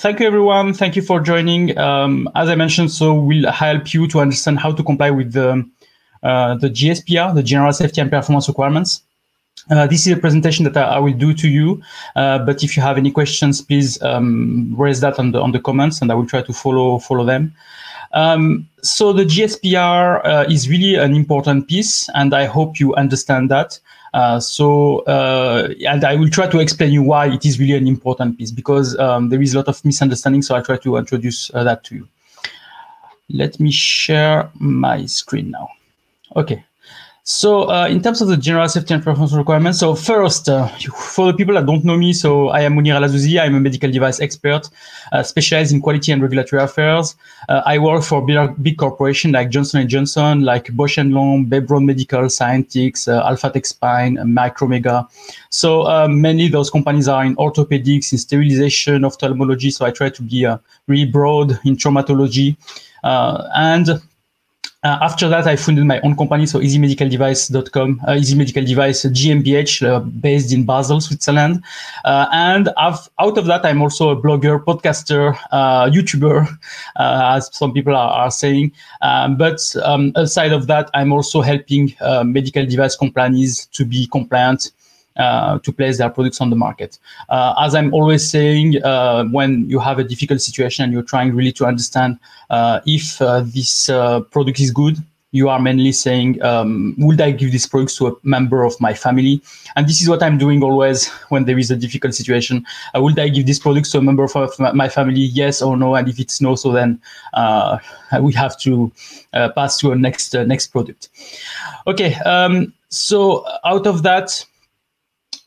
thank you, everyone. Thank you for joining. Um, as I mentioned, so we'll help you to understand how to comply with the, uh, the GSPR, the General Safety and Performance Requirements. Uh, this is a presentation that I, I will do to you, uh, but if you have any questions, please um, raise that on the on the comments, and I will try to follow follow them. Um, so the GSPR uh, is really an important piece, and I hope you understand that. Uh, so, uh, and I will try to explain you why it is really an important piece because um, there is a lot of misunderstanding. So I try to introduce uh, that to you. Let me share my screen now. Okay. So uh, in terms of the general safety and performance requirements, so first, uh, for the people that don't know me, so I am Monir El I'm a medical device expert, uh, specialized in quality and regulatory affairs. Uh, I work for big, big corporations like Johnson & Johnson, like Bausch & Lomb, B. Braun Medical, Scientix, uh, Alphatec Spine, Micromega. So uh, many of those companies are in orthopedics, in sterilization, ophthalmology. So I try to be really broad in traumatology. and uh, after that, I founded my own company, so easymedicaldevice.com, uh, Easy Medical Device GmbH, uh, based in Basel, Switzerland. Uh, and I've, out of that, I'm also a blogger, podcaster, uh, YouTuber, uh, as some people are, are saying. Um, but um, aside of that, I'm also helping medical device companies to be compliant uh, to place their products on the market. Uh, as I'm always saying, uh, when you have a difficult situation and you're trying really to understand uh, if uh, this uh, product is good, you are mainly saying, um, would I give this product to a member of my family? And this is what I'm doing always when there is a difficult situation. Would I give this product to a member of my family? Yes or no? And if it's no, so then uh, we have to pass to a next next product. Okay. Um, so out of that,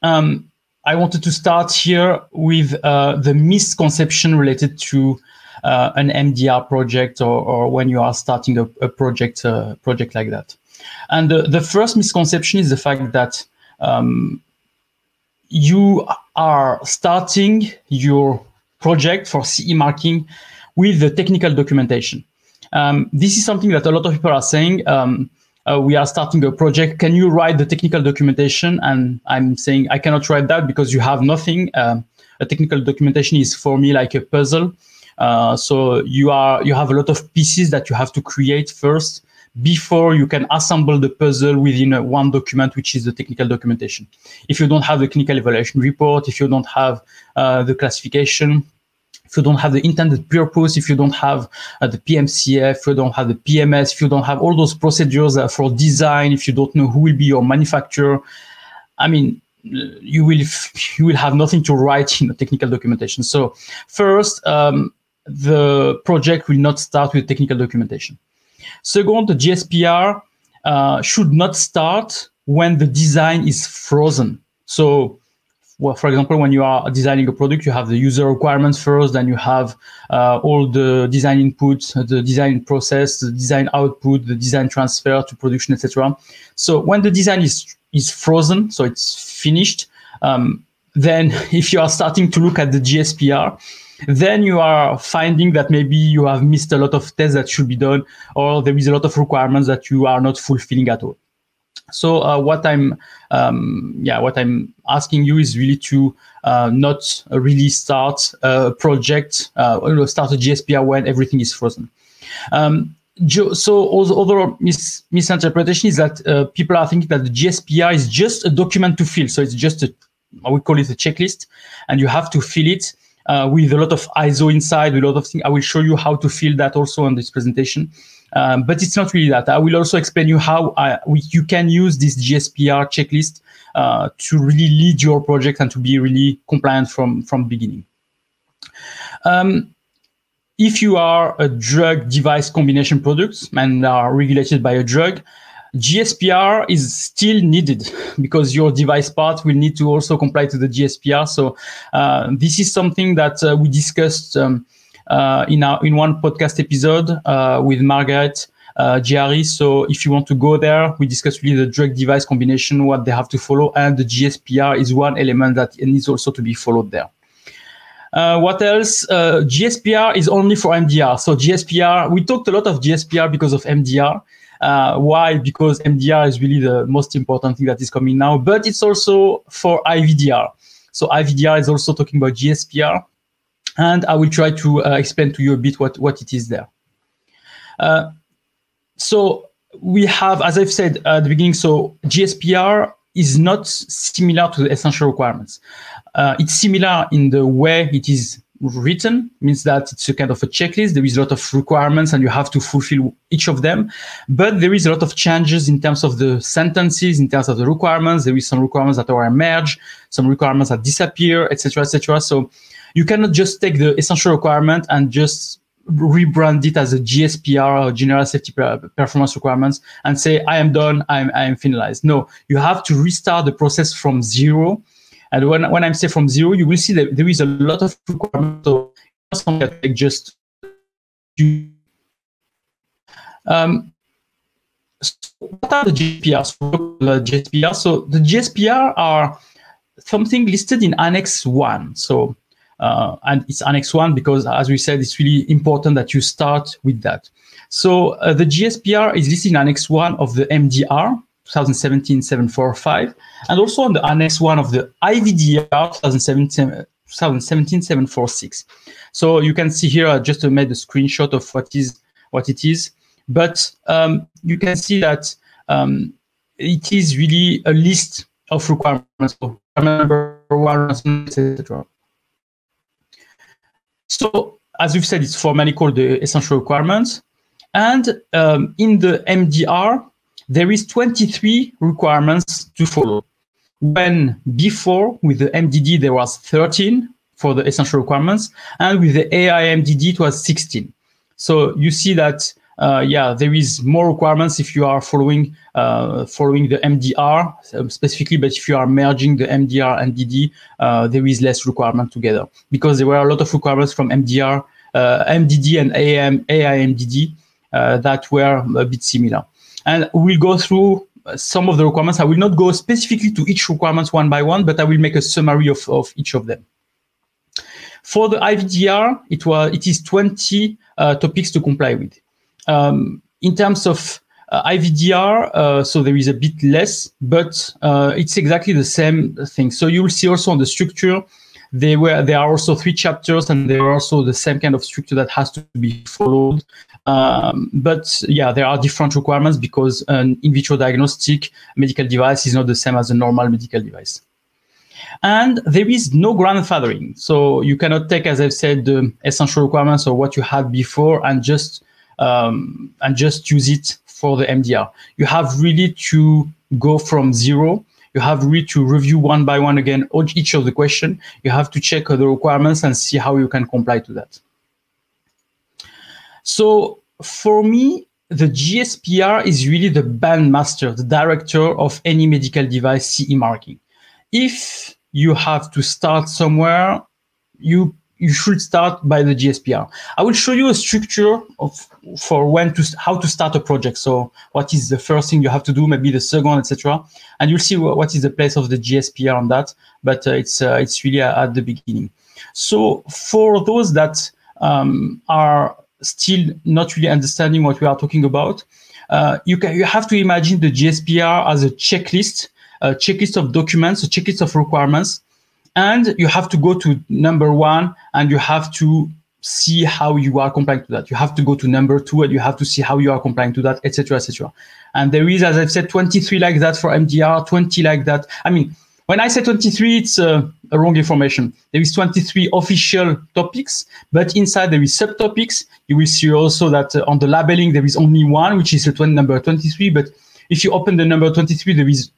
um, I wanted to start here with uh, the misconception related to uh, an MDR project or, or, when you are starting a, a project uh, project like that. And the, the first misconception is the fact that um, you are starting your project for CE marking with the technical documentation. Um, this is something that a lot of people are saying. Um, uh, we are starting a project. Can you write the technical documentation? And I'm saying I cannot write that because you have nothing. Um, a technical documentation is for me like a puzzle. Uh, so you are you have a lot of pieces that you have to create first before you can assemble the puzzle within a, one document, which is the technical documentation. If you don't have the clinical evaluation report, if you don't have uh, the classification, if you don't have the intended purpose, if you don't have uh, the PMCF, if you don't have the PMS, if you don't have all those procedures uh, for design, if you don't know who will be your manufacturer, I mean, you will you will have nothing to write in the technical documentation. So first, um, the project will not start with technical documentation. Second, the GSPR uh, should not start when the design is frozen. So well, for example, when you are designing a product, you have the user requirements first, then you have uh, all the design inputs, the design process, the design output, the design transfer to production, etc. So when the design is is frozen, so it's finished, um, then if you are starting to look at the GSPR, then you are finding that maybe you have missed a lot of tests that should be done, or there is a lot of requirements that you are not fulfilling at all. So uh, what I'm, um, yeah, what I'm asking you is really to uh, not really start a project, uh, you know, start a GSPR when everything is frozen. Um, so other mis misinterpretation is that uh, people are thinking that the GSPR is just a document to fill. So it's just a, we call it a checklist, and you have to fill it uh, with a lot of ISO inside, with a lot of things. I will show you how to fill that also on this presentation. Um, but it's not really that. I will also explain you how I, we, you can use this GSPR checklist uh, to really lead your project and to be really compliant from from beginning. Um, if you are a drug device combination product and are regulated by a drug, GSPR is still needed because your device part will need to also comply to the GSPR. So uh, this is something that uh, we discussed um, uh, in our in one podcast episode uh, with Margaret uh. So if you want to go there, we discuss really the drug device combination, what they have to follow, and the GSPR is one element that needs also to be followed there. Uh, what else? Uh, GSPR is only for MDR. So GSPR, we talked a lot of GSPR because of MDR. Uh, why? Because MDR is really the most important thing that is coming now, but it's also for IVDR. So IVDR is also talking about GSPR. And I will try to uh, explain to you a bit what, what it is there. Uh, so we have, as I've said at the beginning, so GSPR is not similar to the essential requirements. Uh, it's similar in the way it is written means that it's a kind of a checklist. There is a lot of requirements and you have to fulfill each of them. But there is a lot of changes in terms of the sentences, in terms of the requirements. There is some requirements that are merged, some requirements that disappear, etc., etc. So you cannot just take the essential requirement and just rebrand it as a GSPR or General Safety Performance Requirements and say, I am done, I'm, I am finalized. No, you have to restart the process from zero and when, when I'm say from zero, you will see that there is a lot of requirements. So like just um, so what are the GSPRs? The GSPR. So the GSPR are something listed in Annex 1. So uh, and it's Annex 1 because, as we said, it's really important that you start with that. So uh, the GSPR is listed in Annex 1 of the MDR, 2017-745, and also on the Annex 1 of the IVDR 2017-746. So you can see here, I just made a screenshot of what is what it is, but um, you can see that um, it is really a list of requirements, number one, etc. So as we've said, it's formally called the essential requirements. And um, in the MDR, there is 23 requirements to follow. When before with the MDD, there was 13 for the essential requirements, and with the AIMDD, it was 16. So you see that, uh, yeah, there is more requirements if you are following uh, following the MDR um, specifically, but if you are merging the MDR and DD, uh, there is less requirement together because there were a lot of requirements from MDR, uh, MDD, and AM, AIMDD uh, that were a bit similar. And we'll go through some of the requirements. I will not go specifically to each requirements one by one, but I will make a summary of, of each of them. For the IVDR, it was it is 20 uh, topics to comply with. Um, in terms of uh, IVDR, uh, so there is a bit less, but uh, it's exactly the same thing. So you will see also on the structure, they were there are also three chapters, and there are also the same kind of structure that has to be followed. Um, but yeah, there are different requirements because an in vitro diagnostic medical device is not the same as a normal medical device. And there is no grandfathering. So you cannot take, as I've said, the essential requirements or what you had before and just um, and just use it for the MDR. You have really to go from zero. You have really to review one by one again each of the question. You have to check the requirements and see how you can comply to that. So for me, the GSPR is really the bandmaster, the director of any medical device CE marking. If you have to start somewhere, you you should start by the GSPR. I will show you a structure of for when to how to start a project. So what is the first thing you have to do, maybe the second, etc. And you'll see what is the place of the GSPR on that. But uh, it's uh, it's really at the beginning. So for those that um, are still not really understanding what we are talking about, uh, you can you have to imagine the GSPR as a checklist, a checklist of documents, a checklist of requirements, and you have to go to number one, and you have to see how you are complying to that. You have to go to number two, and you have to see how you are complying to that, etc., etc. And there is, as I've said, 23 like that for MDR, 20 like that. I mean, when I say 23, it's uh, a wrong information. There is 23 official topics, but inside there is subtopics. You will see also that uh, on the labeling, there is only one, which is the 20, number 23. But if you open the number 23, there is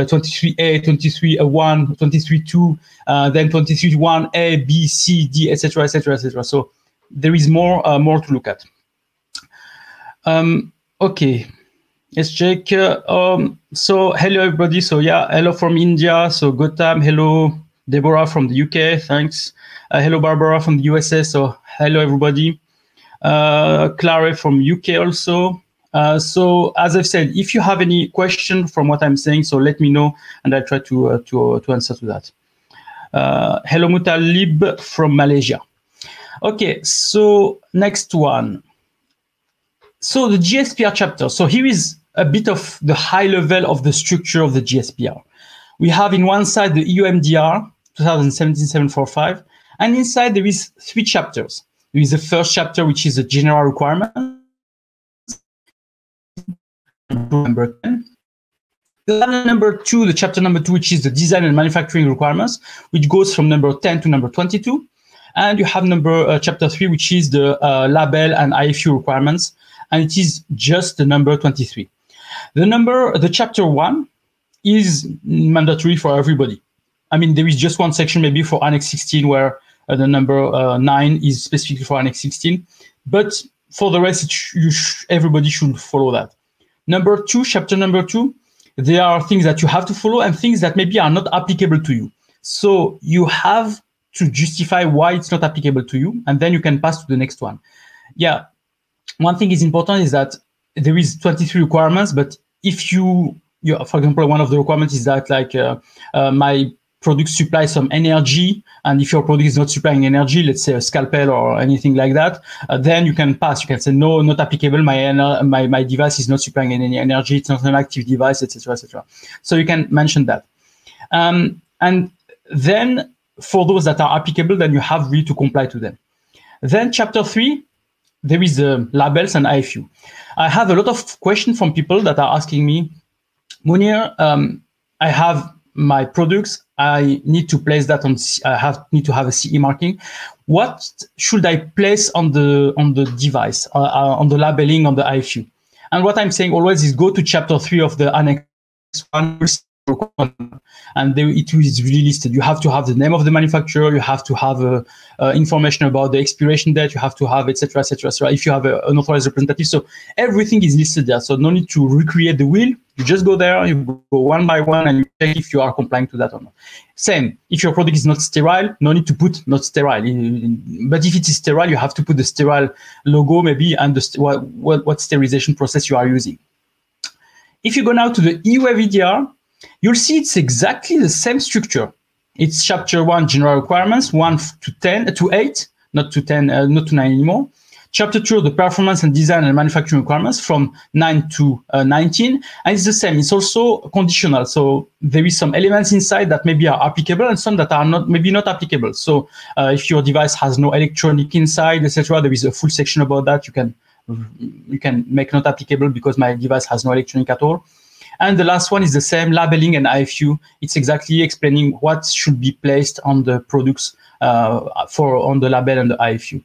23A, 23A1, 23.2, uh, then 23.1A, B, C, D, etc., etc., etc. So there is more, uh, more to look at. Um, okay. Let's check. Uh, um, so hello everybody. So yeah, hello from India. So good time hello Deborah from the UK. Thanks. Uh, hello Barbara from the USA. So hello everybody. Uh, Clara from UK also. Uh, so as I've said, if you have any question from what I'm saying, so let me know and I'll try to uh, to to answer to that. Uh, hello Mutalib from Malaysia. Okay, so next one. So the GSPR chapter. So here is a bit of the high level of the structure of the GSPR. We have in one side the EU MDR 2017-745, And inside there is three chapters. There is the first chapter, which is the general requirement. Number 10. number two, the chapter number two, which is the design and manufacturing requirements, which goes from number 10 to number 22. And you have number uh, chapter three, which is the uh, label and IFU requirements, and it is just the number 23. The number, the chapter one, is mandatory for everybody. I mean, there is just one section maybe for Annex 16 where uh, the number uh, nine is specifically for Annex 16, but for the rest, sh sh everybody should follow that. Number two, chapter number two, there are things that you have to follow and things that maybe are not applicable to you. So you have to justify why it's not applicable to you, and then you can pass to the next one. Yeah, one thing is important is that there is 23 requirements, but if you, you for example, one of the requirements is that like uh, uh, my product supply some energy, and if your product is not supplying energy, let's say a scalpel or anything like that, uh, then you can pass. You can say no, not applicable. My my my device is not supplying any energy. It's not an active device, etc., etc. So you can mention that, um, and then for those that are applicable, then you have really to comply to them. Then chapter three, there is the labels and IFU. I have a lot of questions from people that are asking me, Monir, um, I have my products. I need to place that on. I have need to have a CE marking. What should I place on the on the device, uh, uh, on the labeling, on the IFU? And what I'm saying always is go to chapter three of the annex one and they, it is really listed. You have to have the name of the manufacturer. You have to have uh, uh, information about the expiration date. You have to have etc. etc. So if you have a, an authorized representative, so everything is listed there. So no need to recreate the wheel. You just go there, you go one by one, and you check if you are complying to that or not. Same. If your product is not sterile, no need to put not sterile. But if it is sterile, you have to put the sterile logo maybe and the, what, what, what sterilization process you are using. If you go now to the EU IVDR, you'll see it's exactly the same structure. It's chapter one, general requirements, one to 10, uh, to eight, not to 10, uh, not to nine anymore. Chapter two, the performance and design and manufacturing requirements from nine to uh, 19. And it's the same. It's also conditional. So there is some elements inside that maybe are applicable and some that are not, maybe not applicable. So uh, if your device has no electronic inside, etc., there is a full section about that. You can, you can make not applicable because my device has no electronic at all. And the last one is the same labeling and IFU. It's exactly explaining what should be placed on the products uh, for on the label and the IFU.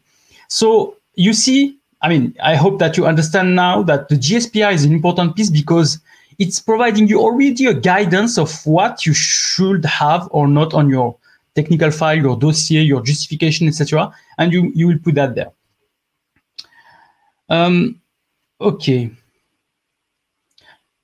So you see, I mean, I hope that you understand now that the GSPR is an important piece because it's providing you already a guidance of what you should have or not on your technical file, your dossier, your justification, etc. And you, you will put that there. Um, okay.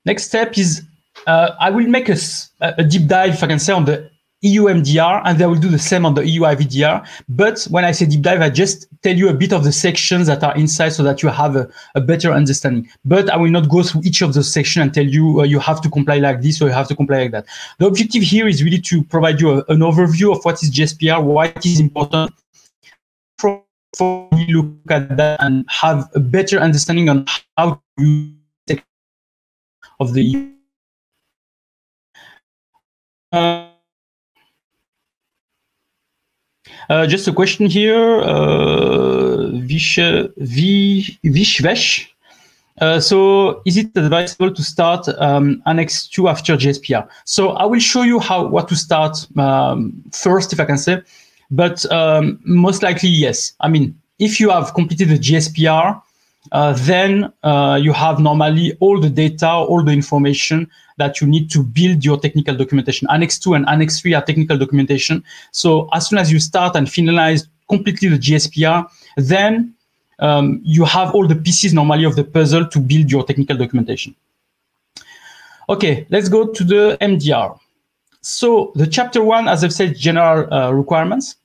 Next step is uh, I will make a, a, deep dive, if I can say, on the EU MDR, and I will do the same on the EU IVDR. But when I say deep dive, I just tell you a bit of the sections that are inside so that you have a, a better understanding. But I will not go through each of the sections and tell you uh, you have to comply like this or you have to comply like that. The objective here is really to provide you a, an overview of what is GSPR, why it is important for you look at that and have a better understanding on how to of the uh, uh, just a question here, uh, Vish, Vishvesh. Uh, so is it advisable to start um, Annex 2 after GSPR? So I will show you how what to start um, first, if I can say, but um, most likely, yes. I mean, if you have completed the GSPR, uh, then uh, you have normally all the data, all the information that you need to build your technical documentation. Annex 2 and Annex 3 are technical documentation. So as soon as you start and finalize completely the GSPR, then um, you have all the pieces normally of the puzzle to build your technical documentation. Okay, let's go to the MDR. So the chapter one, as I've said, general uh, requirements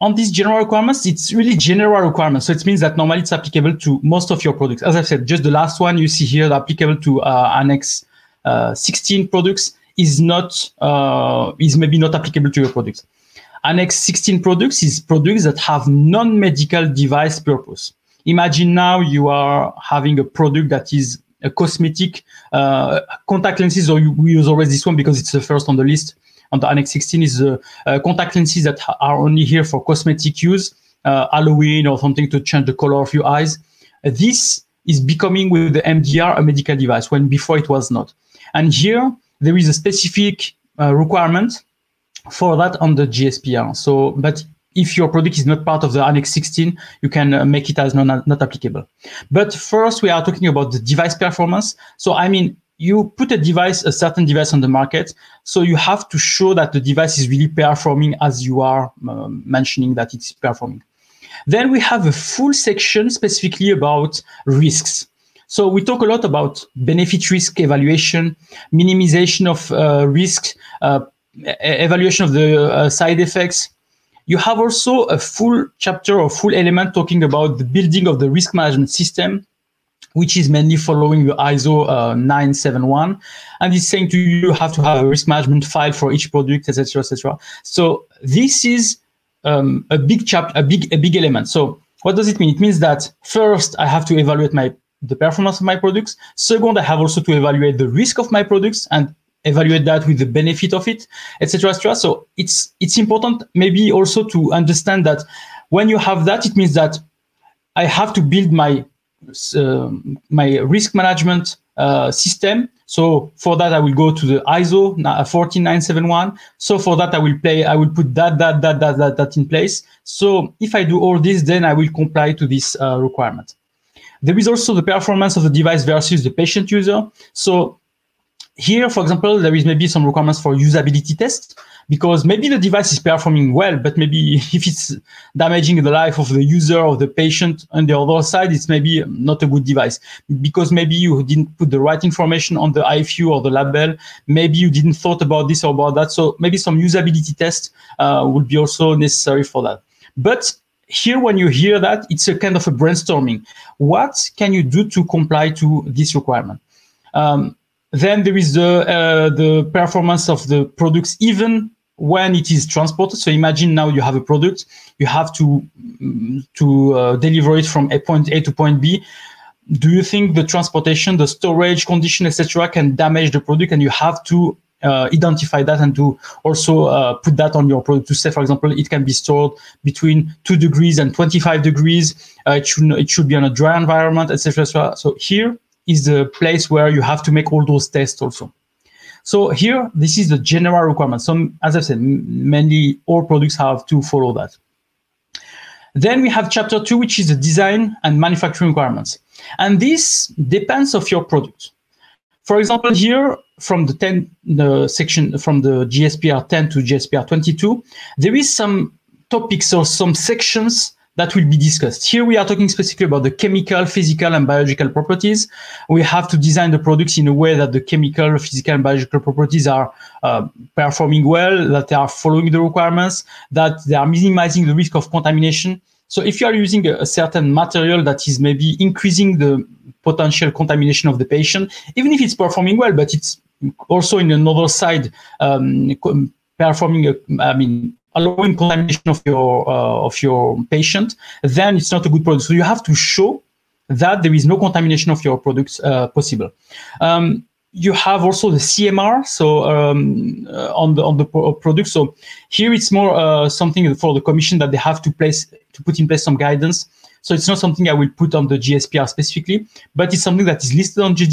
on these general requirements, it's really general requirements. So it means that normally it's applicable to most of your products. As I said, just the last one you see here, applicable to uh, Annex uh, 16 products is not uh, is maybe not applicable to your products. Annex 16 products is products that have non-medical device purpose. Imagine now you are having a product that is a cosmetic uh, contact lenses, or you, we use always this one because it's the first on the list on the Annex 16 is uh, uh, contact lenses that are only here for cosmetic use, uh, Halloween or something to change the color of your eyes. this is becoming with the MDR a medical device when before it was not. And here there is a specific uh, requirement for that on the GSPR. So, but if your product is not part of the Annex 16, you can uh, make it as non, not applicable. But first, we are talking about the device performance. So, I mean, you put a device, a certain device on the market. So you have to show that the device is really performing as you are uh, mentioning that it's performing. Then we have a full section specifically about risks. So we talk a lot about benefit risk evaluation, minimization of uh, risk, uh, evaluation of the uh, side effects. You have also a full chapter or full element talking about the building of the risk management system, which is mainly following the ISO uh, 971, and it's saying to you, you have to have a risk management file for each product, etc., etc. So this is um, a big chapter, a big, a big element. So what does it mean? It means that first I have to evaluate my the performance of my products. Second, I have also to evaluate the risk of my products and evaluate that with the benefit of it, etc., etc. So it's it's important maybe also to understand that when you have that, it means that I have to build my my risk management uh, system. So for that, I will go to the ISO 14971. So for that, I will play, I will put that, that, that, that, that, that in place. So if I do all this, then I will comply to this uh, requirement. There is also the performance of the device versus the patient user. So here, for example, there is maybe some requirements for usability tests because maybe the device is performing well, but maybe if it's damaging the life of the user or the patient on the other side, it's maybe not a good device because maybe you didn't put the right information on the IFU or the label. Maybe you didn't thought about this or about that. So maybe some usability test uh, would be also necessary for that. But here, when you hear that, it's a kind of a brainstorming. What can you do to comply to this requirement? Um, then there is the uh, the performance of the products even when it is transported. So imagine now you have a product, you have to to uh, deliver it from a point A to point B. Do you think the transportation, the storage condition, etc., can damage the product, and you have to uh, identify that and to also uh, put that on your product to say, for example, it can be stored between two degrees and 25 degrees. Uh, it should it should be on a dry environment, etc. So here is the place where you have to make all those tests also. So here, this is the general requirement. So as I said, mainly all products have to follow that. Then we have chapter two, which is the design and manufacturing requirements. And this depends of your product. For example, here from the 10 the section from the GSPR 10 to GSPR 22, there is some topics or some sections that will be discussed. Here we are talking specifically about the chemical, physical, and biological properties. We have to design the products in a way that the chemical, physical, and biological properties are uh, performing well, that they are following the requirements, that they are minimizing the risk of contamination. So if you are using a, certain material that is maybe increasing the potential contamination of the patient, even if it's performing well, but it's also in another side um, performing, a, I mean, allowing contamination of your uh, of your patient, then it's not a good product. So you have to show that there is no contamination of your products uh, possible. Um, you have also the CMR, so um, uh, on the on the product. So here it's more uh, something for the commission that they have to place to put in place some guidance. So it's not something I will put on the GSPR specifically, but it's something that is listed on the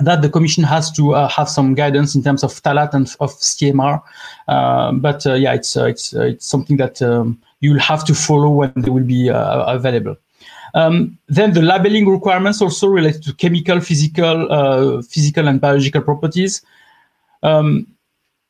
that the commission has to uh, have some guidance in terms of phthalate and of CMR. Uh, but uh, yeah, it's uh, it's uh, it's something that um, you'll have to follow when they will be uh, available. Um, then the labeling requirements also related to chemical, physical, physical and biological properties. Um,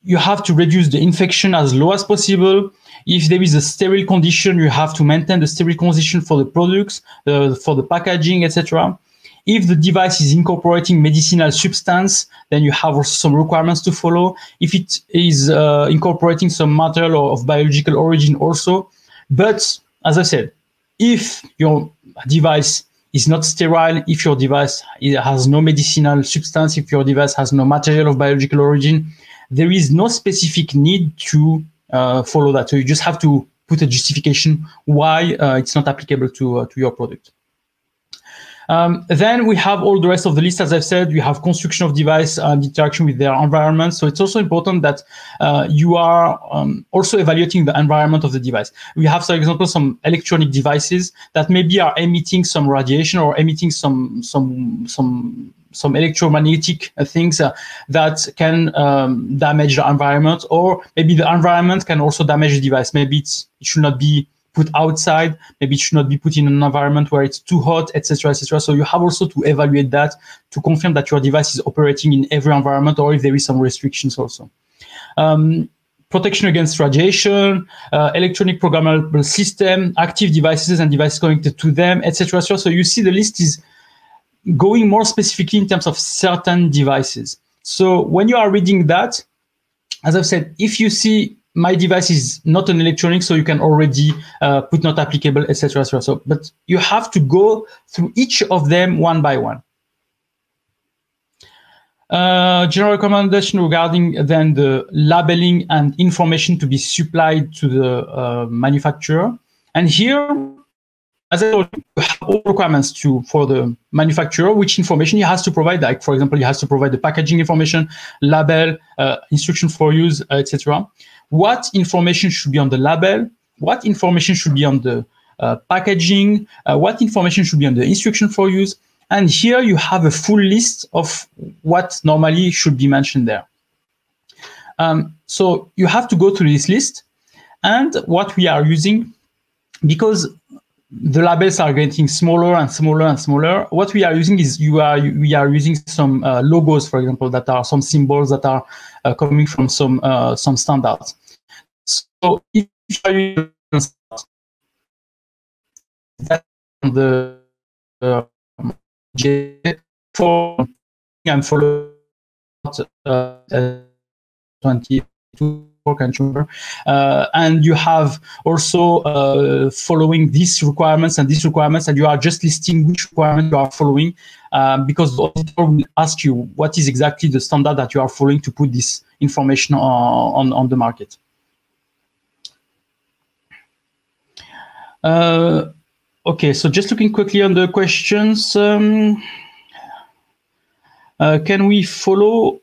you have to reduce the infection as low as possible. If there is a sterile condition, you have to maintain the sterile condition for the products, for the packaging, etc. If the device is incorporating medicinal substance, then you have some requirements to follow. If it is uh, incorporating some material of biological origin also. But as I said, if your device is not sterile, if your device has no medicinal substance, if your device has no material of biological origin, there is no specific need to uh, follow that. So you just have to put a justification why uh, it's not applicable to, uh, to your product. Um, then we have all the rest of the list. As I've said, we have construction of device and interaction with their environment. So it's also important that uh, you are um, also evaluating the environment of the device. We have, for example, some electronic devices that maybe are emitting some radiation or emitting some some some some electromagnetic things uh, that can um, damage the environment, or maybe the environment can also damage the device. Maybe it should not be put outside. Maybe it should not be put in an environment where it's too hot, etc., etc. So you have also to evaluate that to confirm that your device is operating in every environment, or if there is some restrictions also. Um, protection against radiation, uh, electronic programmable system, active devices and devices connected to them, etc. So you see the list is going more specifically in terms of certain devices. So when you are reading that, as I've said, if you see my device is not an electronic, so you can already uh, put not applicable, etc. etc. So, but you have to go through each of them one by one. Uh, general recommendation regarding then the labeling and information to be supplied to the uh, manufacturer. And here as I told you, all requirements to for the manufacturer, which information he has to provide. Like for example, he has to provide the packaging information, label, uh, instruction for use, etc. What information should be on the label? What information should be on the uh, packaging? Uh, what information should be on the instruction for use? And here you have a full list of what normally should be mentioned there. Um, so you have to go through this list, and what we are using because the labels are getting smaller and smaller and smaller. What we are using is you are we are using some uh, logos, for example, that are some symbols that are uh, coming from some uh, some standards. So if you the uh, for I'm following uh, 22 and sugar. Uh, and you have also uh, following these requirements and these requirements, and you are just listing which requirement you are following, um, because the auditor will ask you what is exactly the standard that you are following to put this information on, on, on the market. Uh, okay, so just looking quickly on the questions. Um, uh, can we follow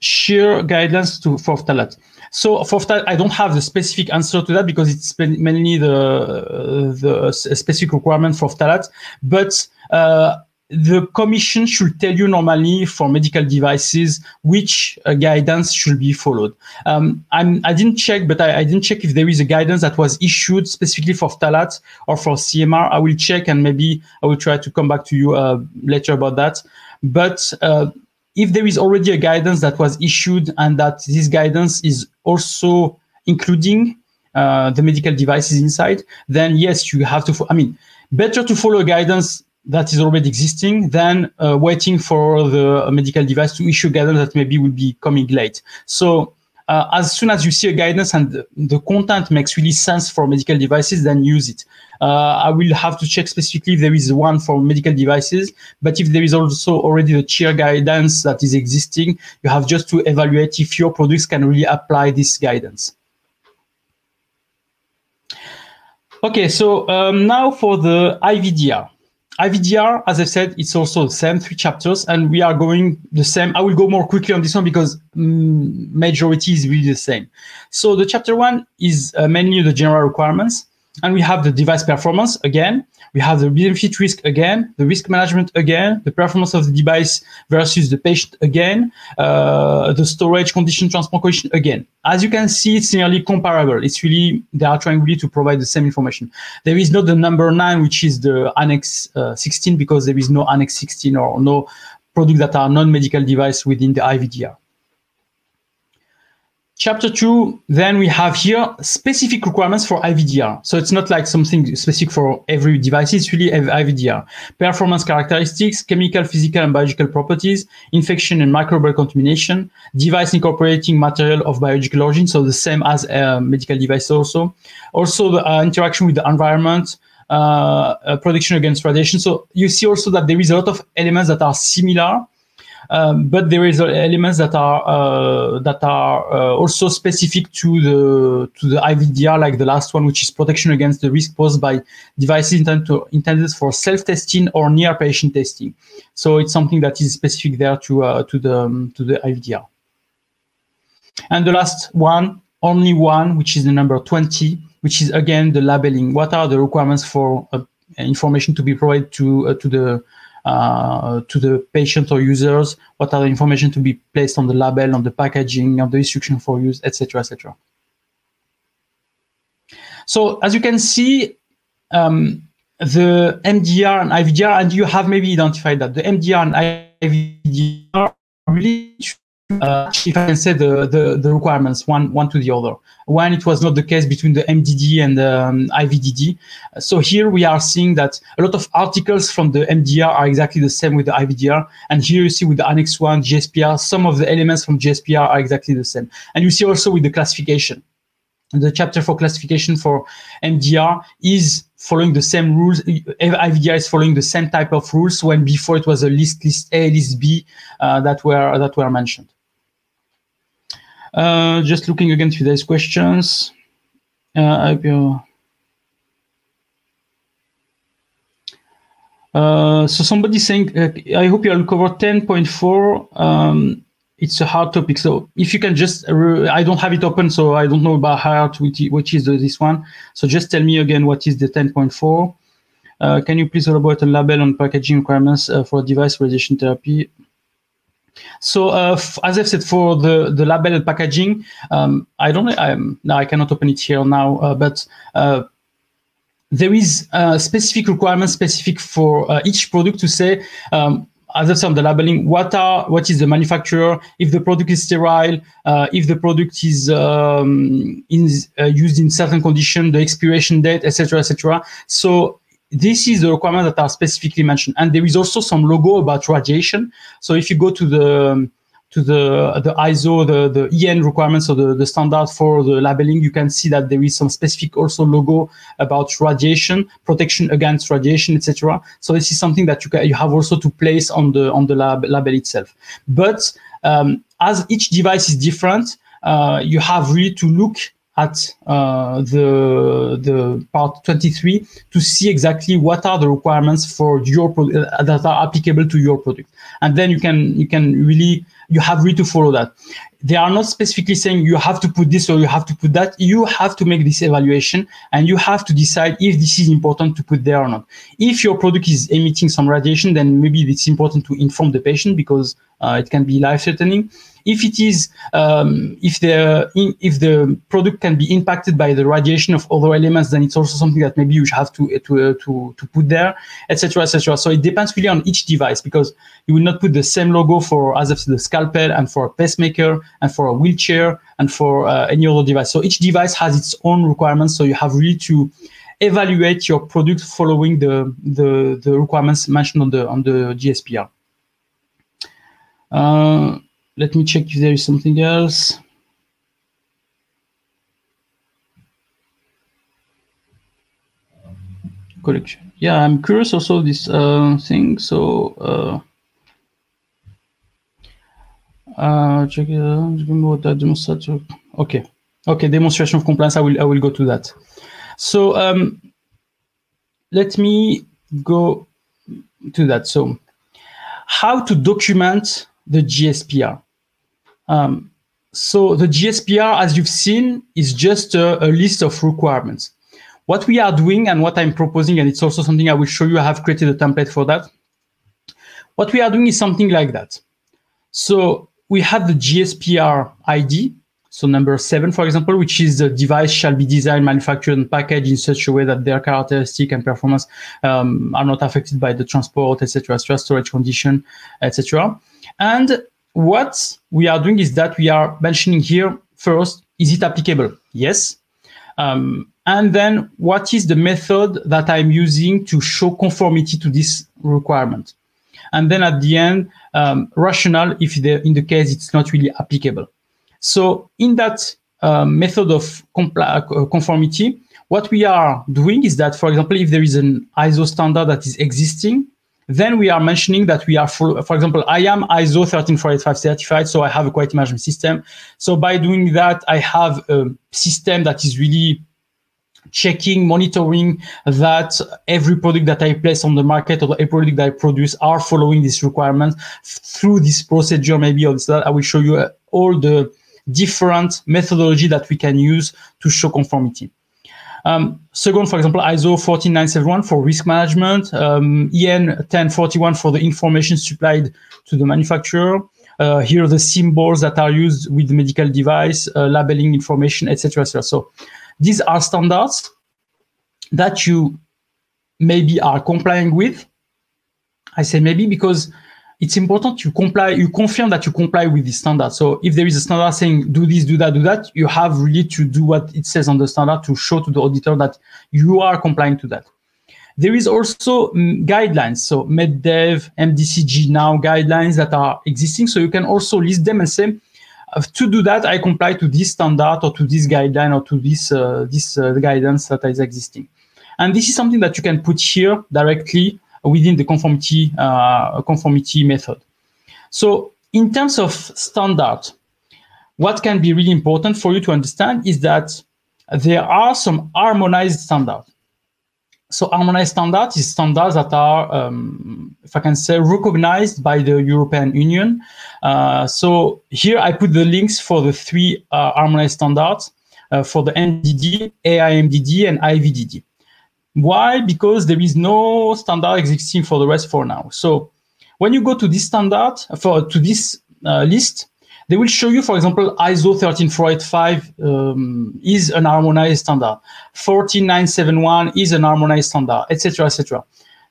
share guidelines to, for phthalate? So for that, I don't have the specific answer to that because it's mainly the the specific requirement for phthalate. But uh, the commission should tell you normally for medical devices which uh, guidance should be followed. Um, I'm, I didn't check, but I, I, didn't check if there is a guidance that was issued specifically for phthalate or for CMR. I will check and maybe I will try to come back to you uh, later about that. But uh, if there is already a guidance that was issued and that this guidance is also including uh, the medical devices inside, then yes, you have to. I mean, better to follow a guidance that is already existing than uh, waiting for the medical device to issue guidance that maybe will be coming late. So uh, as soon as you see a guidance and the content makes really sense for medical devices, then use it. Uh, I will have to check specifically if there is one for medical devices, but if there is also already the cheer guidance that is existing, you have just to evaluate if your products can really apply this guidance. Okay, so um, now for the IVDR. IVDR, as I said, it's also the same three chapters, and we are going the same. I will go more quickly on this one because um, majority is really the same. So the chapter one is uh, mainly the general requirements, and we have the device performance again. We have the benefit risk again, the risk management again, the performance of the device versus the patient again, uh, the storage condition, transport condition again. As you can see, it's nearly comparable. It's really, they are trying really to provide the same information. There is not the number nine, which is the Annex uh, 16, because there is no Annex 16 or no products that are non-medical device within the IVDR. Chapter two, then we have here specific requirements for IVDR. So it's not like something specific for every device, it's really IVDR. Performance characteristics, chemical, physical, and biological properties, infection and microbial contamination, device incorporating material of biological origin, so the same as a medical device also. Also the uh, interaction with the environment, uh, uh, protection against radiation. So you see also that there is a lot of elements that are similar Um, but there is elements that are uh, that are uh, also specific to the to the IVDR, like the last one, which is protection against the risk posed by devices intended, to, intended for self-testing or near patient testing. So it's something that is specific there to uh, to the um, to the IVDR. And the last one, only one, which is the number 20, which is again the labeling. What are the requirements for uh, information to be provided to uh, to the uh, to the patient or users? What are the information to be placed on the label, on the packaging, on the instruction for use, etc., etc. So as you can see, um, the MDR and IVDR, and you have maybe identified that the MDR and IVDR really uh, if I can say the, the, the, requirements one one to the other. When it was not the case between the MDD and the um, IVDD. So here we are seeing that a lot of articles from the MDR are exactly the same with the IVDR. And here you see with the Annex 1, GSPR, some of the elements from GSPR are exactly the same. And you see also with the classification. The chapter for classification for MDR is following the same rules. IVDR is following the same type of rules when before it was a list, list A, list B uh, that were that were mentioned. Uh, just looking again to these questions. Uh, uh, so somebody saying, uh, I hope you'll cover 10.4. Um, it's a hard topic. So if you can just, I don't have it open, so I don't know about how hard, which is this one. So just tell me again, what is the 10.4? Uh, can you please elaborate on label on packaging requirements uh, for device radiation therapy? So uh, as I've said, for the the label packaging, um, I don't. I'm, I cannot open it here now, uh, but uh, there is specific requirement specific for uh, each product to say. Um, as I've said, the labeling, what are what is the manufacturer? If the product is sterile, uh, if the product is um, in, uh, used in certain condition, the expiration date, etc., etc. So this is the requirements that are specifically mentioned. And there is also some logo about radiation. So if you go to the to the the ISO, the the EN requirements or the, the standard for the labeling, you can see that there is some specific also logo about radiation, protection against radiation, etc. So this is something that you can, you have also to place on the on the lab, label itself. But um, as each device is different, uh, you have really to look at uh, the the part 23 to see exactly what are the requirements for your product uh, that are applicable to your product. And then you can you can really you have really to follow that they are not specifically saying you have to put this or you have to put that you have to make this evaluation and you have to decide if this is important to put there or not if your product is emitting some radiation then maybe it's important to inform the patient because uh, it can be life threatening if it is um, if the if the product can be impacted by the radiation of other elements, then it's also something that maybe you have to to uh, to to put there, etc. etc. So it depends really on each device because you will not put the same logo for as of the scalpel and for a pacemaker and for a wheelchair and for uh, any other device. So each device has its own requirements. So you have really to evaluate your product following the the, the requirements mentioned on the on the GSPR. Uh, let me check if there is something else. Collection. Yeah, I'm curious also this uh, thing. So uh, check it out. Okay, okay. Demonstration of compliance. I will I will go to that. So um, let me go to that. So how to document the GSPR. Um, so the GSPR, as you've seen, is just a, a, list of requirements. What we are doing and what I'm proposing, and it's also something I will show you, I have created a template for that. What we are doing is something like that. So we have the GSPR ID, so number seven, for example, which is the device shall be designed, manufactured, and packaged in such a way that their characteristic and performance um, are not affected by the transport, etc., storage condition, etc. And what we are doing is that we are mentioning here first, is it applicable? Yes. Um, and then what is the method that I'm using to show conformity to this requirement? And then at the end, um, rationale if the, in the case it's not really applicable. So in that uh, method of uh, conformity, what we are doing is that, for example, if there is an ISO standard that is existing, then we are mentioning that we are, for example, I am ISO 13485 certified, so I have a quality management system. So by doing that, I have a system that is really checking, monitoring that every product that I place on the market or every product that I produce are following this requirement through this procedure, maybe or that I will show you uh, all the different methodology that we can use to show conformity. Um, second, for example, ISO 14971 for risk management, um, EN 1041 for the information supplied to the manufacturer. Uh, here are the symbols that are used with the medical device, uh, labeling information, etc. etc. So these are standards that you maybe are complying with. I say maybe because it's important you comply, you confirm that you comply with the standard. So if there is a standard saying do this, do that, do that, you have really to do what it says on the standard to show to the auditor that you are complying to that. There is also um, guidelines, so MedDev, MDCG now guidelines that are existing. So you can also list them and say, to do that, I comply to this standard or to this guideline or to this uh, this uh, guidance that is existing. And this is something that you can put here directly within the conformity uh, conformity method. So in terms of standard, what can be really important for you to understand is that there are some harmonized standards. So harmonized standards is standards that are, um, if I can say, recognized by the European Union. Uh, so here I put the links for the three uh, harmonized standards uh, for the MDD, AIMDD, and IVDD. Why? Because there is no standard existing for the rest for now. So when you go to this standard for to this uh, list, they will show you, for example, ISO 13485 um, is an harmonized standard, 14971 is an harmonized standard, etc., etc.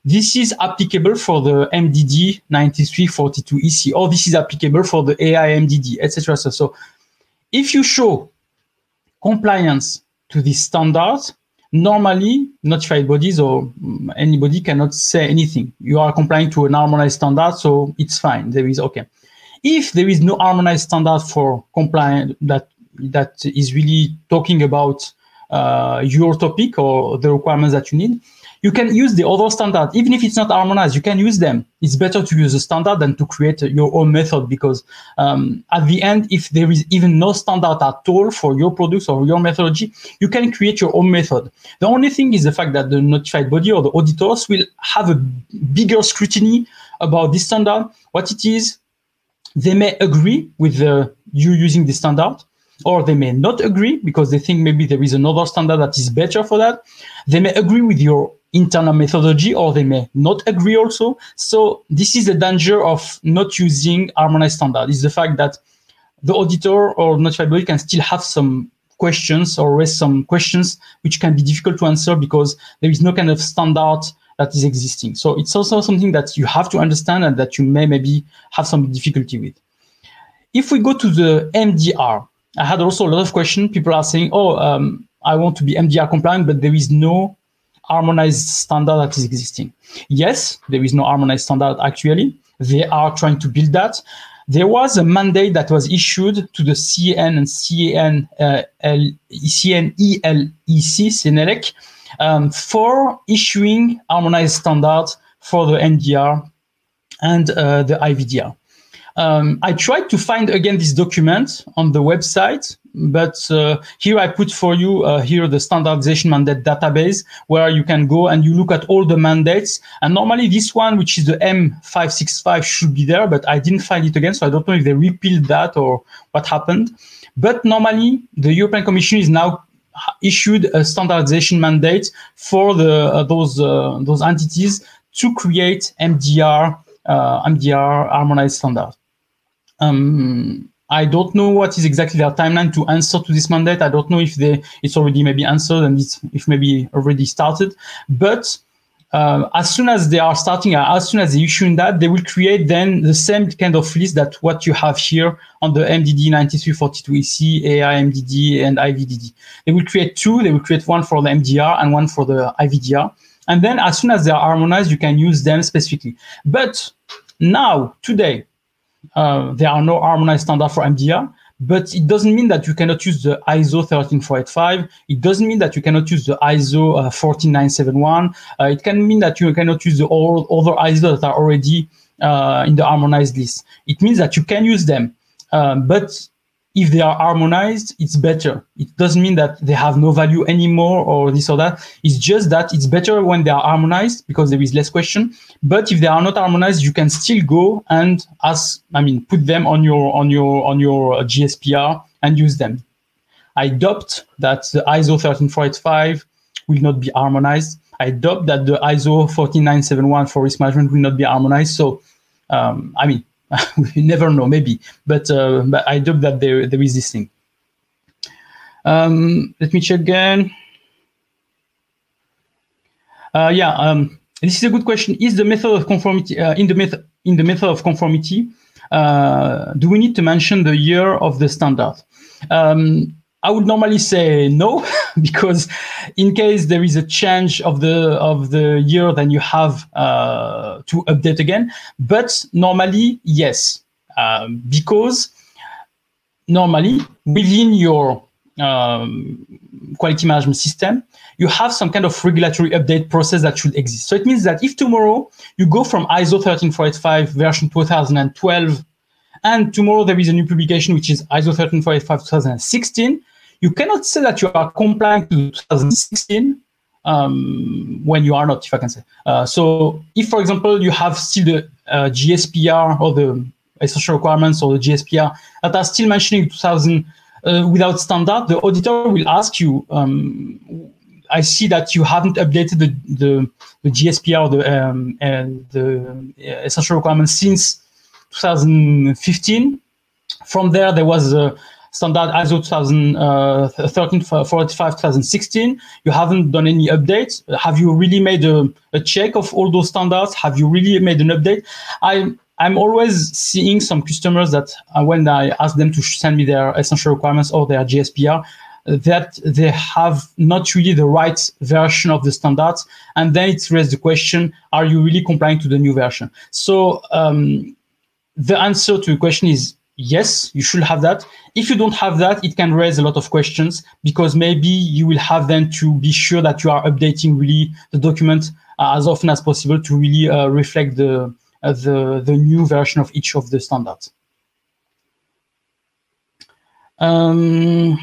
This is applicable for the MDD 9342 EC, or this is applicable for the AIMDD, etc. So if you show compliance to this standard, normally notified bodies or anybody cannot say anything. You are complying to an harmonized standard, so it's fine. There is okay. If there is no harmonized standard for compliance that that is really talking about uh, your topic or the requirements that you need, you can use the other standard, even if it's not harmonized, you can use them. It's better to use a standard than to create your own method because um, at the end, if there is even no standard at all for your products or your methodology, you can create your own method. The only thing is the fact that the notified body or the auditors will have a bigger scrutiny about this standard, what it is. They may agree with the, you using the standard, or they may not agree because they think maybe there is another standard that is better for that. They may agree with your internal methodology or they may not agree also. So this is the danger of not using harmonized standard is the fact that the auditor or notified body can still have some questions or raise some questions which can be difficult to answer because there is no kind of standard that is existing. So it's also something that you have to understand and that you may maybe have some difficulty with. If we go to the MDR, I had also a lot of questions. People are saying, oh, um, I want to be MDR compliant, but there is no harmonized standard that is existing. Yes, there is no harmonized standard actually. They are trying to build that. There was a mandate that was issued to the CEN and CEN, uh, L, CENELEC, um, for issuing harmonized standards for the MDR and uh, the IVDR. Um, I tried to find again this document on the website, but uh, here I put for you uh, here the standardization mandate database where you can go and you look at all the mandates. And normally this one, which is the M565 should be there, but I didn't find it again. So I don't know if they repealed that or what happened. But normally the European Commission is now issued a standardization mandate for the uh, those uh, those entities to create MDR uh, MDR harmonized standard. Um, I don't know what is exactly their timeline to answer to this mandate. I don't know if they it's already maybe answered and it's if maybe already started. But uh, as soon as they are starting, uh, as soon as they issue that, they will create then the same kind of list that what you have here on the MDD 9342EC, AIMDD, and IVDD. They will create two. They will create one for the MDR and one for the IVDR. And then as soon as they are harmonized, you can use them specifically. But now, today, uh, there are no harmonized standard for MDR, but it doesn't mean that you cannot use the ISO 13485. It doesn't mean that you cannot use the ISO uh, 14971. Uh, it can mean that you cannot use the all other ISO that are already uh, in the harmonized list. It means that you can use them, um, but if they are harmonized, it's better. It doesn't mean that they have no value anymore or this or that. It's just that it's better when they are harmonized because there is less question. But if they are not harmonized, you can still go and ask, I mean, put them on your on your on your GSPR and use them. I doubt that the ISO 13485 will not be harmonized. I doubt that the ISO 14971 for risk management will not be harmonized. So, um, I mean, we never know, maybe. But uh, but I doubt that there there is this thing. Um, let me check again. Uh, yeah, um, this is a good question. Is the method of conformity uh, in the method in the method of conformity? Uh, do we need to mention the year of the standard? Um, I would normally say no, because in case there is a change of the of the year, then you have uh, to update again. But normally, yes, um, because normally within your um, quality management system, you have some kind of regulatory update process that should exist. So it means that if tomorrow you go from ISO 13485 version 2012 and tomorrow there is a new publication which is ISO 13485 2016, you cannot say that you are complying to 2016 um, when you are not, if I can say. Uh, so if, for example, you have still the uh, GSPR or the essential requirements or the GSPR that are still mentioning 2000 uh, without standard, the auditor will ask you, um, I see that you haven't updated the, the, the GSPR the, um, the essential requirements since 2015. From there, there was a standard ISO 2013 uh, 45 2016. You haven't done any updates. Have you really made a, a check of all those standards? Have you really made an update? I I'm always seeing some customers that uh, when I ask them to send me their essential requirements or their GSPR, that they have not really the right version of the standards. And then it raises the question, are you really complying to the new version? So um, the answer to the question is yes, you should have that. If you don't have that, it can raise a lot of questions because maybe you will have then to be sure that you are updating really the document uh, as often as possible to really uh, reflect the, uh, the, the new version of each of the standards. Um,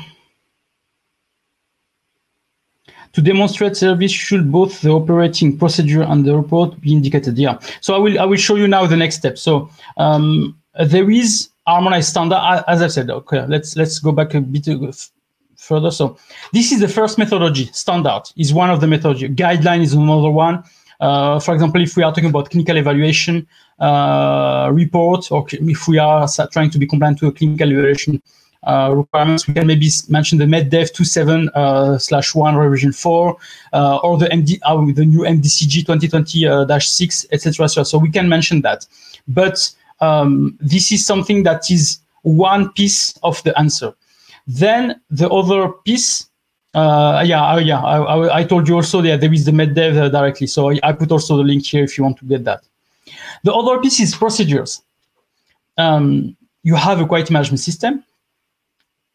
to demonstrate service should both the operating procedure and the report be indicated yeah so i will i will show you now the next step so um, there is harmonized standard. As I said, okay, let's let's go back a bit uh, further. So this is the first methodology. Standard is one of the methodology. Guideline is another one. Uh, for example, if we are talking about clinical evaluation uh, report, or if we are trying to be compliant to a clinical evaluation uh, requirements, we can maybe mention the MedDev 27 uh, slash 1 revision 4, uh, or the MD, the new MDCG 2020 6, etc. So we can mention that. But um, this is something that is one piece of the answer. Then the other piece, uh, yeah, uh, yeah, I, I, I, told you also that there is the MedDev uh, directly. So I, I, put also the link here if you want to get that. The other piece is procedures. Um, you have a quality management system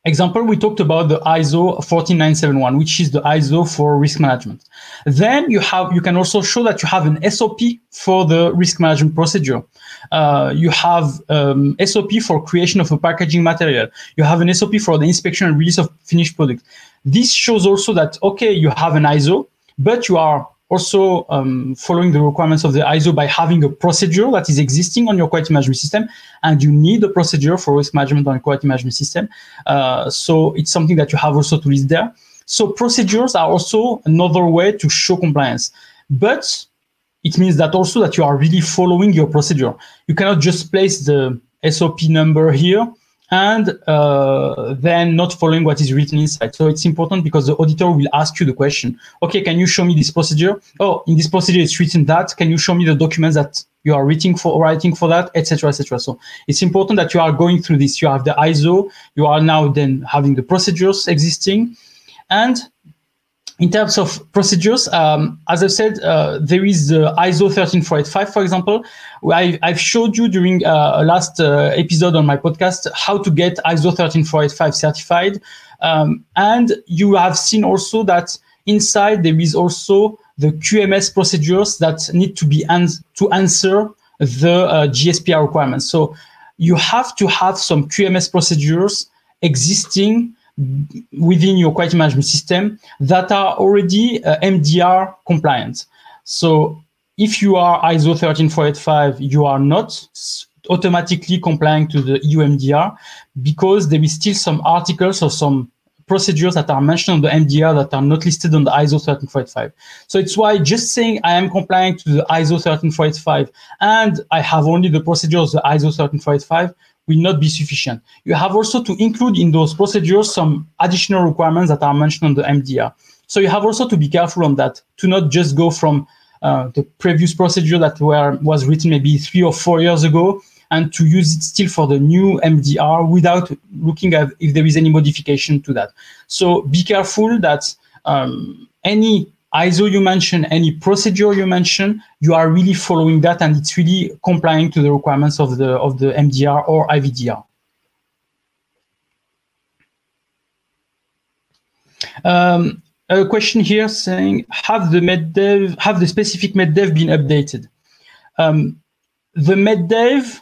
example, we talked about the ISO 14971, which is the ISO for risk management. Then you have you can also show that you have an SOP for the risk management procedure. Uh, you have um, SOP for creation of a packaging material. You have an SOP for the inspection and release of finished product. This shows also that okay, you have an ISO, but you are also um, following the requirements of the ISO by having a procedure that is existing on your quality management system, and you need a procedure for risk management on a quality management system. Uh, so it's something that you have also to list there. So procedures are also another way to show compliance, but it means that also that you are really following your procedure. You cannot just place the SOP number here and uh, then not following what is written inside. So it's important because the auditor will ask you the question, okay, can you show me this procedure? Oh, in this procedure, it's written that. Can you show me the documents that you are writing for, writing for that, etc., etc. So it's important that you are going through this. You have the ISO, you are now then having the procedures existing, and in terms of procedures, um, as I said, uh, there is the ISO 13485, for example. I, have showed you during uh, last uh, episode on my podcast how to get ISO 13485 certified. Um, and you have seen also that inside there is also the QMS procedures that need to be to answer the uh, GSPR requirements. So you have to have some QMS procedures existing within your quality management system that are already uh, MDR compliant. So if you are ISO 13485, you are not automatically complying to the EU MDR because there is still some articles or some procedures that are mentioned on the MDR that are not listed on the ISO 13485. So it's why just saying I am complying to the ISO 13485 and I have only the procedures of the ISO 13485 will not be sufficient. You have also to include in those procedures some additional requirements that are mentioned on the MDR. So you have also to be careful on that, to not just go from uh, the previous procedure that were, was written maybe three or four years ago and to use it still for the new MDR without looking at if there is any modification to that. So be careful that um, any ISO you mention, any procedure you mention, you are really following that and it's really complying to the requirements of the of the MDR or IVDR. Um, a question here saying, have the MedDev, have the specific MedDev been updated? Um, the MedDev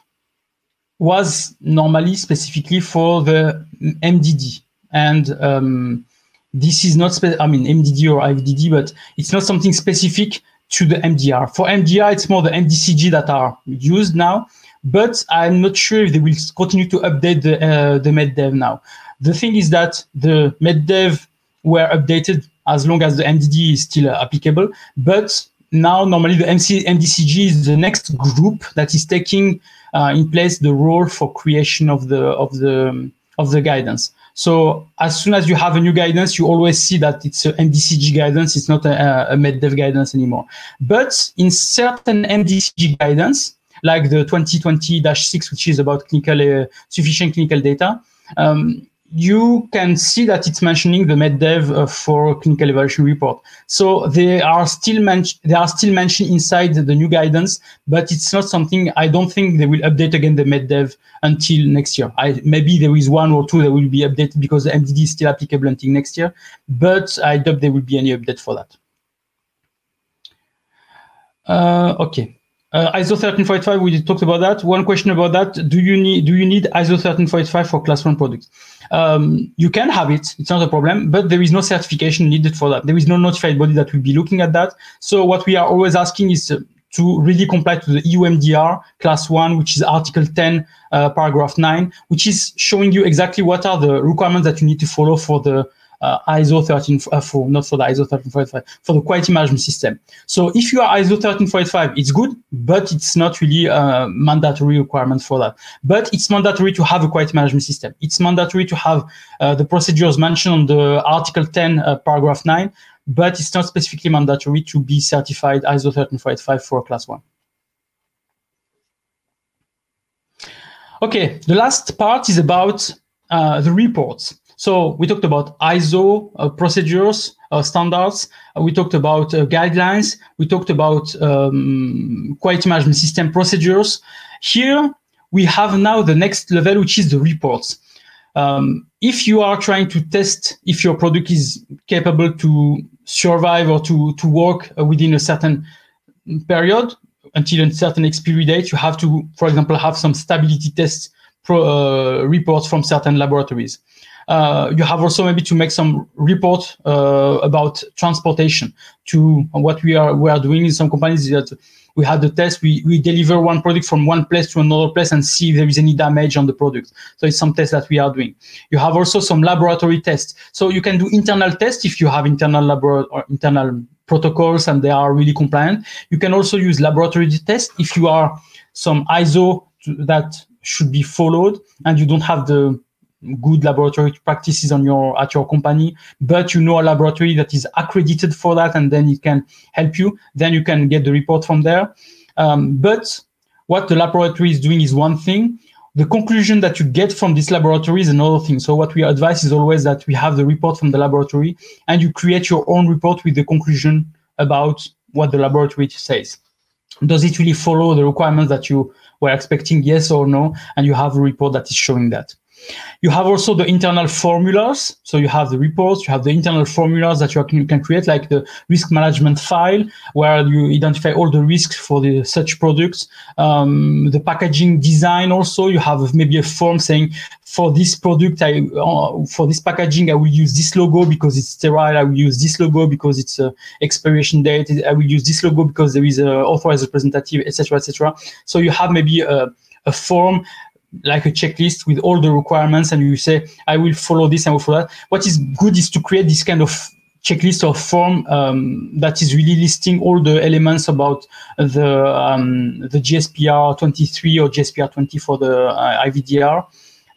was normally specifically for the MDD and um, this is not, I mean, MDD or IVDD, but it's not something specific to the MDR. For MDR, it's more the MDCG that are used now, but I'm not sure if they will continue to update the, uh, the MedDev now. The thing is that the MedDev were updated as long as the MDD is still uh, applicable, but now normally the MC, MDCG is the next group that is taking uh, in place the role for creation of the of the of the guidance. So as soon as you have a new guidance, you always see that it's a MDCG guidance. It's not a, a MedDev guidance anymore. But in certain MDCG guidance, like the 2020-6, which is about clinical uh, sufficient clinical data, um, you can see that it's mentioning the MedDev uh, for clinical evaluation report. So they are still. They are still mentioned inside the new guidance, but it's not something. I don't think they will update again the MedDev until next year. I, maybe there is one or two that will be updated because the MDD is still applicable until next year, but I doubt there will be any update for that. Uh, okay. Uh, ISO 13485, we talked about that. One question about that: Do you need do you need ISO 13485 for class one products? Um, you can have it; it's not a problem, but there is no certification needed for that. There is no notified body that will be looking at that. So what we are always asking is uh, to really comply to the EU MDR class one, which is Article 10, uh, paragraph 9, which is showing you exactly what are the requirements that you need to follow for the uh, ISO 13 uh, for not for the ISO 13485 for the quality management system. So if you are ISO 13485, it's good, but it's not really a mandatory requirement for that. But it's mandatory to have a quality management system. It's mandatory to have uh, the procedures mentioned on the Article 10, uh, paragraph 9, but it's not specifically mandatory to be certified ISO 13485 for class one. Okay, the last part is about uh, the reports. So we talked about ISO uh, procedures, uh, standards. Uh, we talked about uh, guidelines. We talked about um, quality management system procedures. Here we have now the next level, which is the reports. Um, if you are trying to test if your product is capable to survive or to, to work uh, within a certain period until a certain expiry date, you have to, for example, have some stability tests pro, uh, reports from certain laboratories. Uh, you have also maybe to make some report uh, about transportation to what we are we are doing in some companies that we have the test we, we deliver one product from one place to another place and see if there is any damage on the product. So it's some tests that we are doing. You have also some laboratory tests. So you can do internal tests if you have internal labor or internal protocols and they are really compliant. You can also use laboratory tests if you are some iso that should be followed and you don't have the good laboratory practices on your at your company but you know a laboratory that is accredited for that and then it can help you then you can get the report from there um, but what the laboratory is doing is one thing the conclusion that you get from this laboratory is another thing. So what we advise is always that we have the report from the laboratory and you create your own report with the conclusion about what the laboratory says. Does it really follow the requirements that you were expecting, yes or no? And you have a report that is showing that. You have also the internal formulas. So you have the reports, you have the internal formulas that you can create, like the risk management file, where you identify all the risks for the such products. Um, the packaging design also, you have maybe a form saying, for this product, I uh, for this packaging, I will use this logo because it's sterile. I will use this logo because it's a expiration date. I will use this logo because there is a authorized representative, etc., etc. So you have maybe a, a form like a checklist with all the requirements and you say i will follow this and follow that what is good is to create this kind of checklist or form um, that is really listing all the elements about the um, the GSPR 23 or GSPR 20 for the uh, IVDR.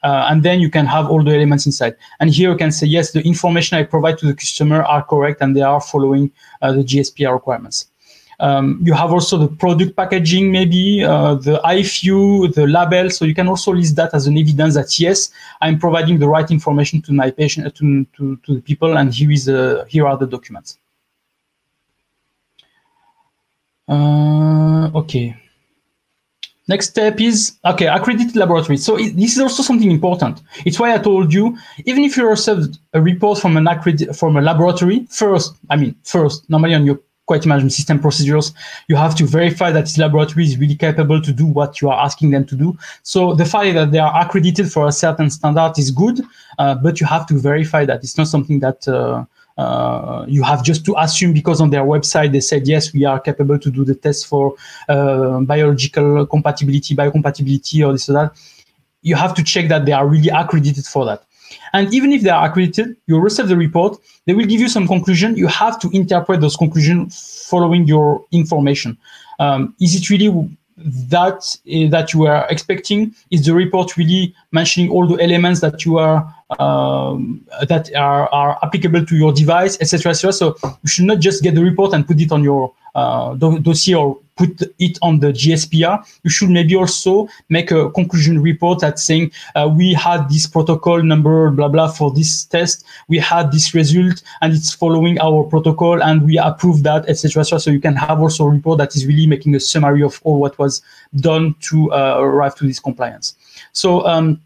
Uh, and then you can have all the elements inside. And here you can say, yes, the information I provide to the customer are correct and they are following uh, the GSPR requirements. Um, you have also the product packaging, maybe uh, the IFU, the label. So you can also list that as an evidence that yes, I'm providing the right information to my patient, to, to, to the people, and here is uh, here are the documents. Uh, okay. Next step is okay, accredited laboratory. So it, this is also something important. It's why I told you, even if you receive a report from an accredited from a laboratory, first, I mean, first, normally on your quality management system procedures, you have to verify that this laboratory is really capable to do what you are asking them to do. So the fact that they are accredited for a certain standard is good, uh, but you have to verify that it's not something that uh, uh, you have just to assume because on their website they said yes we are capable to do the test for uh, biological compatibility, biocompatibility, or this or that. You have to check that they are really accredited for that. And even if they are accredited, you receive the report, they will give you some conclusion. You have to interpret those conclusions following your information. Um, is it really that uh, that you are expecting? Is the report really mentioning all the elements that you are um, that are, are applicable to your device, etc., etc.? So you should not just get the report and put it on your uh, dossier or put it on the GSPR, you should maybe also make a conclusion report that's saying uh, we had this protocol number blah blah for this test, we had this result, and it's following our protocol, and we approve that, etc. So you can have also a report that is really making a summary of all what was done to uh, arrive to this compliance. So. Um,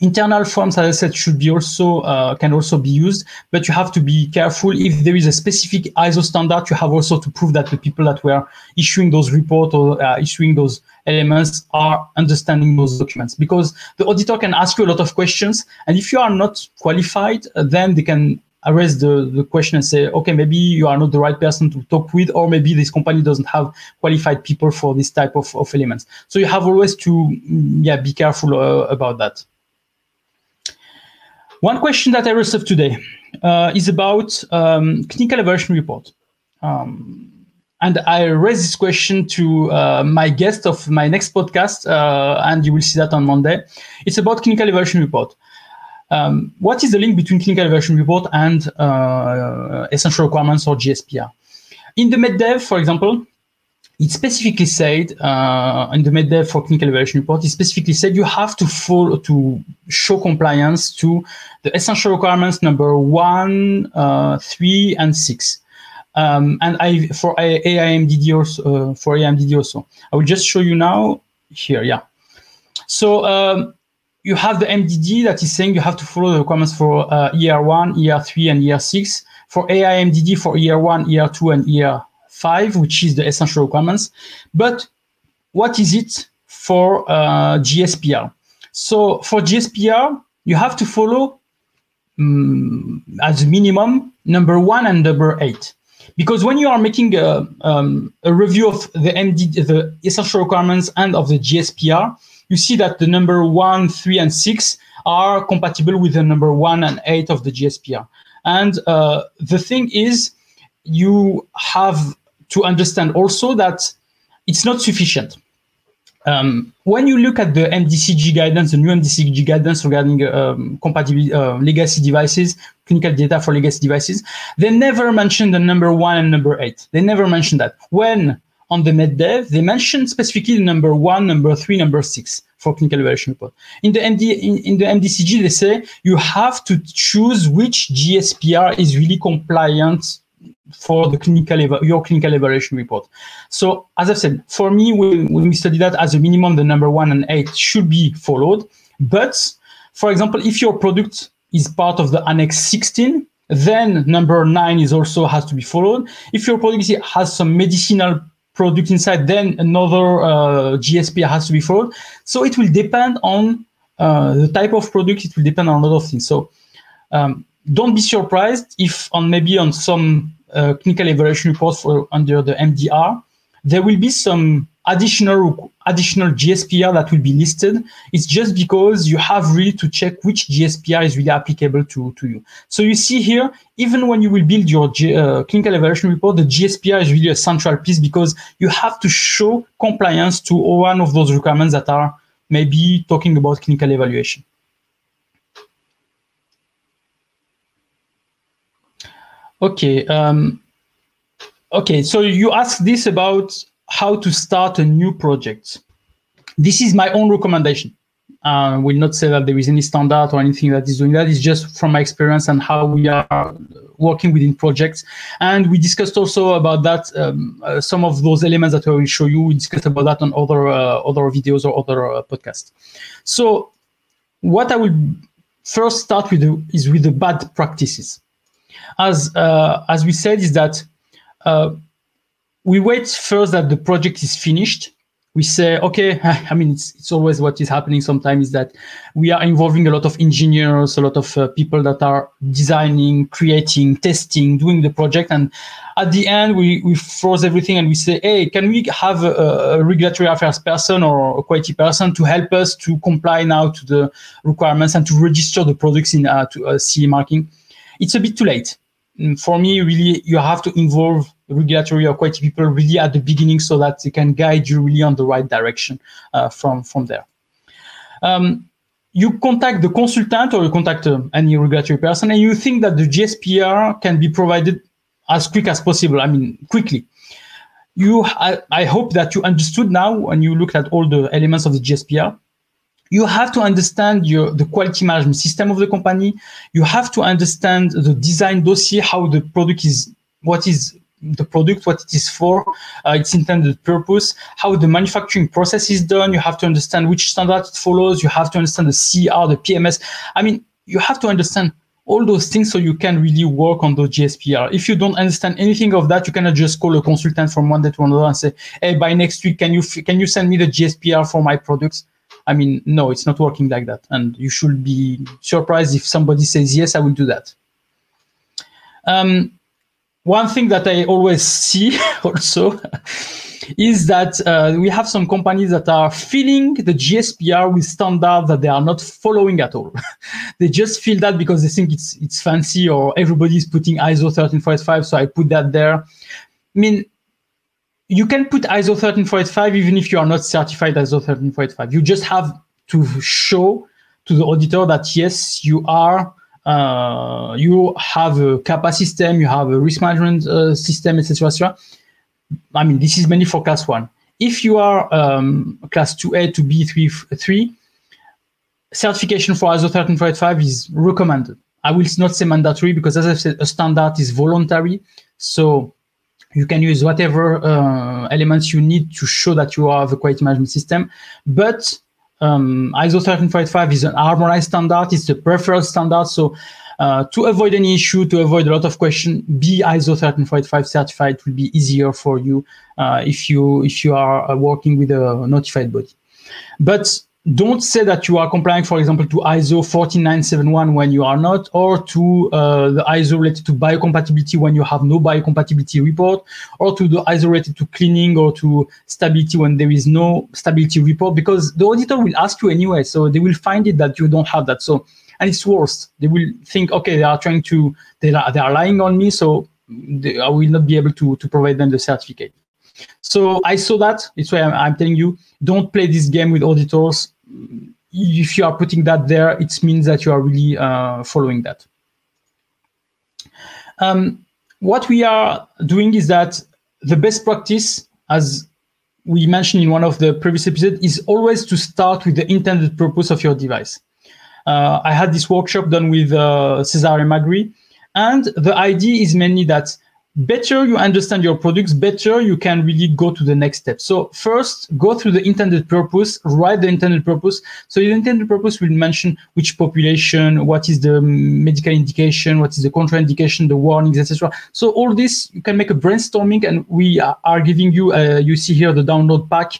Internal forms, as I said, should be also uh, can also be used, but you have to be careful. If there is a specific ISO standard, you have also to prove that the people that were issuing those reports or uh, issuing those elements are understanding those documents. Because the auditor can ask you a lot of questions, and if you are not qualified, uh, then they can raise the, the question and say, okay, maybe you are not the right person to talk with, or maybe this company doesn't have qualified people for this type of, of elements. So you have always to, mm, yeah, be careful uh, about that. One question that I received today uh, is about um, clinical evaluation report. Um, and I raised this question to uh, my guest of my next podcast, uh, and you will see that on Monday. It's about clinical evaluation report. Um, what is the link between clinical evaluation report and uh, essential requirements or GSPR? In the MedDev, for example, it specifically said uh, in the MedDev for clinical evaluation report, it specifically said you have to follow to show compliance to the essential requirements number one, uh, three, and six. Um, and I for AIMDD also uh, for AIMDD also. I will just show you now here. Yeah. So um, you have the MDD that is saying you have to follow the requirements for uh, ER1, ER3, and ER6. For AIMDD for ER1, ER2, and ER 5, which is the essential requirements. But what is it for uh, GSPR? So for GSPR, you have to follow um, as minimum number one and number eight. Because when you are making a, um, a review of the MD, the essential requirements and of the GSPR, you see that the number one, three, and six are compatible with the number one and eight of the GSPR. And uh, the thing is, you have to understand also that it's not sufficient. Um, when you look at the MDCG guidance, the new MDCG guidance regarding um, uh, legacy devices, clinical data for legacy devices, they never mention the number one and number eight. They never mention that. When on the MedDev, they mention specifically the number one, number three, number six. for clinical evaluation report. In the MD in, in the MDCG, they say you have to choose which GSPR is really compliant for the clinical your clinical evaluation report. So as I've said, for me, when, when we study that as a minimum, the number one and eight should be followed. But for example, if your product is part of the Annex 16, then number nine is also has to be followed. If your product has some medicinal product inside, then another uh, GSP has to be followed. So it will depend on uh, the type of product. It will depend on a lot of things. So um, don't be surprised if on maybe on some clinical evaluation reports for under the MDR, there will be some additional additional GSPR that will be listed. It's just because you have really to check which GSPR is really applicable to, to you. So you see here, even when you will build your G, uh, clinical evaluation report, the GSPR is really a central piece because you have to show compliance to one of those requirements that are maybe talking about clinical evaluation. Okay. Um, okay. So you asked this about how to start a new project. This is my own recommendation. I uh, will not say that there is any standard or anything that is doing that. It's just from my experience and how we are working within projects. And we discussed also about that, um, uh, some of those elements that I will show you. We discussed about that on other uh, other videos or other uh, podcasts. So what I will first start with is with the bad practices. As uh, as we said, is that uh, we wait first that the project is finished. We say, okay, I mean, it's, it's always what is happening sometimes is that we are involving a lot of engineers, a lot of uh, people that are designing, creating, testing, doing the project. And at the end, we, we froze everything and we say, hey, can we have a, a regulatory affairs person or a quality person to help us to comply now to the requirements and to register the products in uh, to uh, CE marking? It's a bit too late. Mm, for me, really, you have to involve regulatory or quality people really at the beginning so that they can guide you really on the right direction uh, from, from there. Um, you contact the consultant or you contact uh, any regulatory person and you think that the GSPR can be provided as quick as possible, I mean, quickly. You, I, I hope that you understood now when you looked at all the elements of the GSPR you have to understand your the quality management system of the company you have to understand the design dossier how the product is what is the product what it is for uh, its intended purpose how the manufacturing process is done you have to understand which standard it follows you have to understand the cr the pms i mean you have to understand all those things so you can really work on the GSPR. If you don't understand anything of that, you cannot just call a consultant from one day to another and say, "Hey, by next week, can you can you send me the GSPR for my products?" I mean, no, it's not working like that. And you should be surprised if somebody says, yes, I will do that. Um, one thing that I always see also is that uh, we have some companies that are filling the GSPR with standards that they are not following at all. they just feel that because they think it's it's fancy or everybody is putting ISO 13485, so I put that there. I mean, you can put ISO 13485 even if you are not certified ISO 13485. You just have to show to the auditor that yes, you are, uh, you have a CAPA system, you have a risk management uh, system, etc. etc. I mean, this is mainly for class one. If you are um, class 2A to B3, 3, certification for ISO 13485 is recommended. I will not say mandatory because, as I said, a standard is voluntary. So you can use whatever uh, elements you need to show that you have a quality management system. But um, ISO 13485 is an harmonized standard. It's the preferred standard. So uh, to avoid any issue, to avoid a lot of question, be ISO 13485 certified will be easier for you uh, if you if you are uh, working with a notified body. But don't say that you are complying, for example, to ISO 14971 when you are not, or to uh, the ISO related to biocompatibility when you have no biocompatibility report, or to the ISO related to cleaning or to stability when there is no stability report, because the auditor will ask you anyway. So they will find it that you don't have that. So, and it's worse. They will think, okay, they are trying to, they are, they are lying on me, so they, I will not be able to, to provide them the certificate. So I saw that. It's why I'm, I'm telling you, don't play this game with auditors if you are putting that there, it means that you are really uh, following that. Um, what we are doing is that the best practice, as we mentioned in one of the previous episodes is always to start with the intended purpose of your device. Uh, I had this workshop done with uh, Cesare Magri, and the idea is mainly that better you understand your products, better you can really go to the next step. So first, go through the intended purpose, write the intended purpose. So the intended purpose will mention which population, what is the medical indication, what is the contraindication, the warnings, etc. So all this, you can make a brainstorming and we are giving you, uh, you see here the download pack.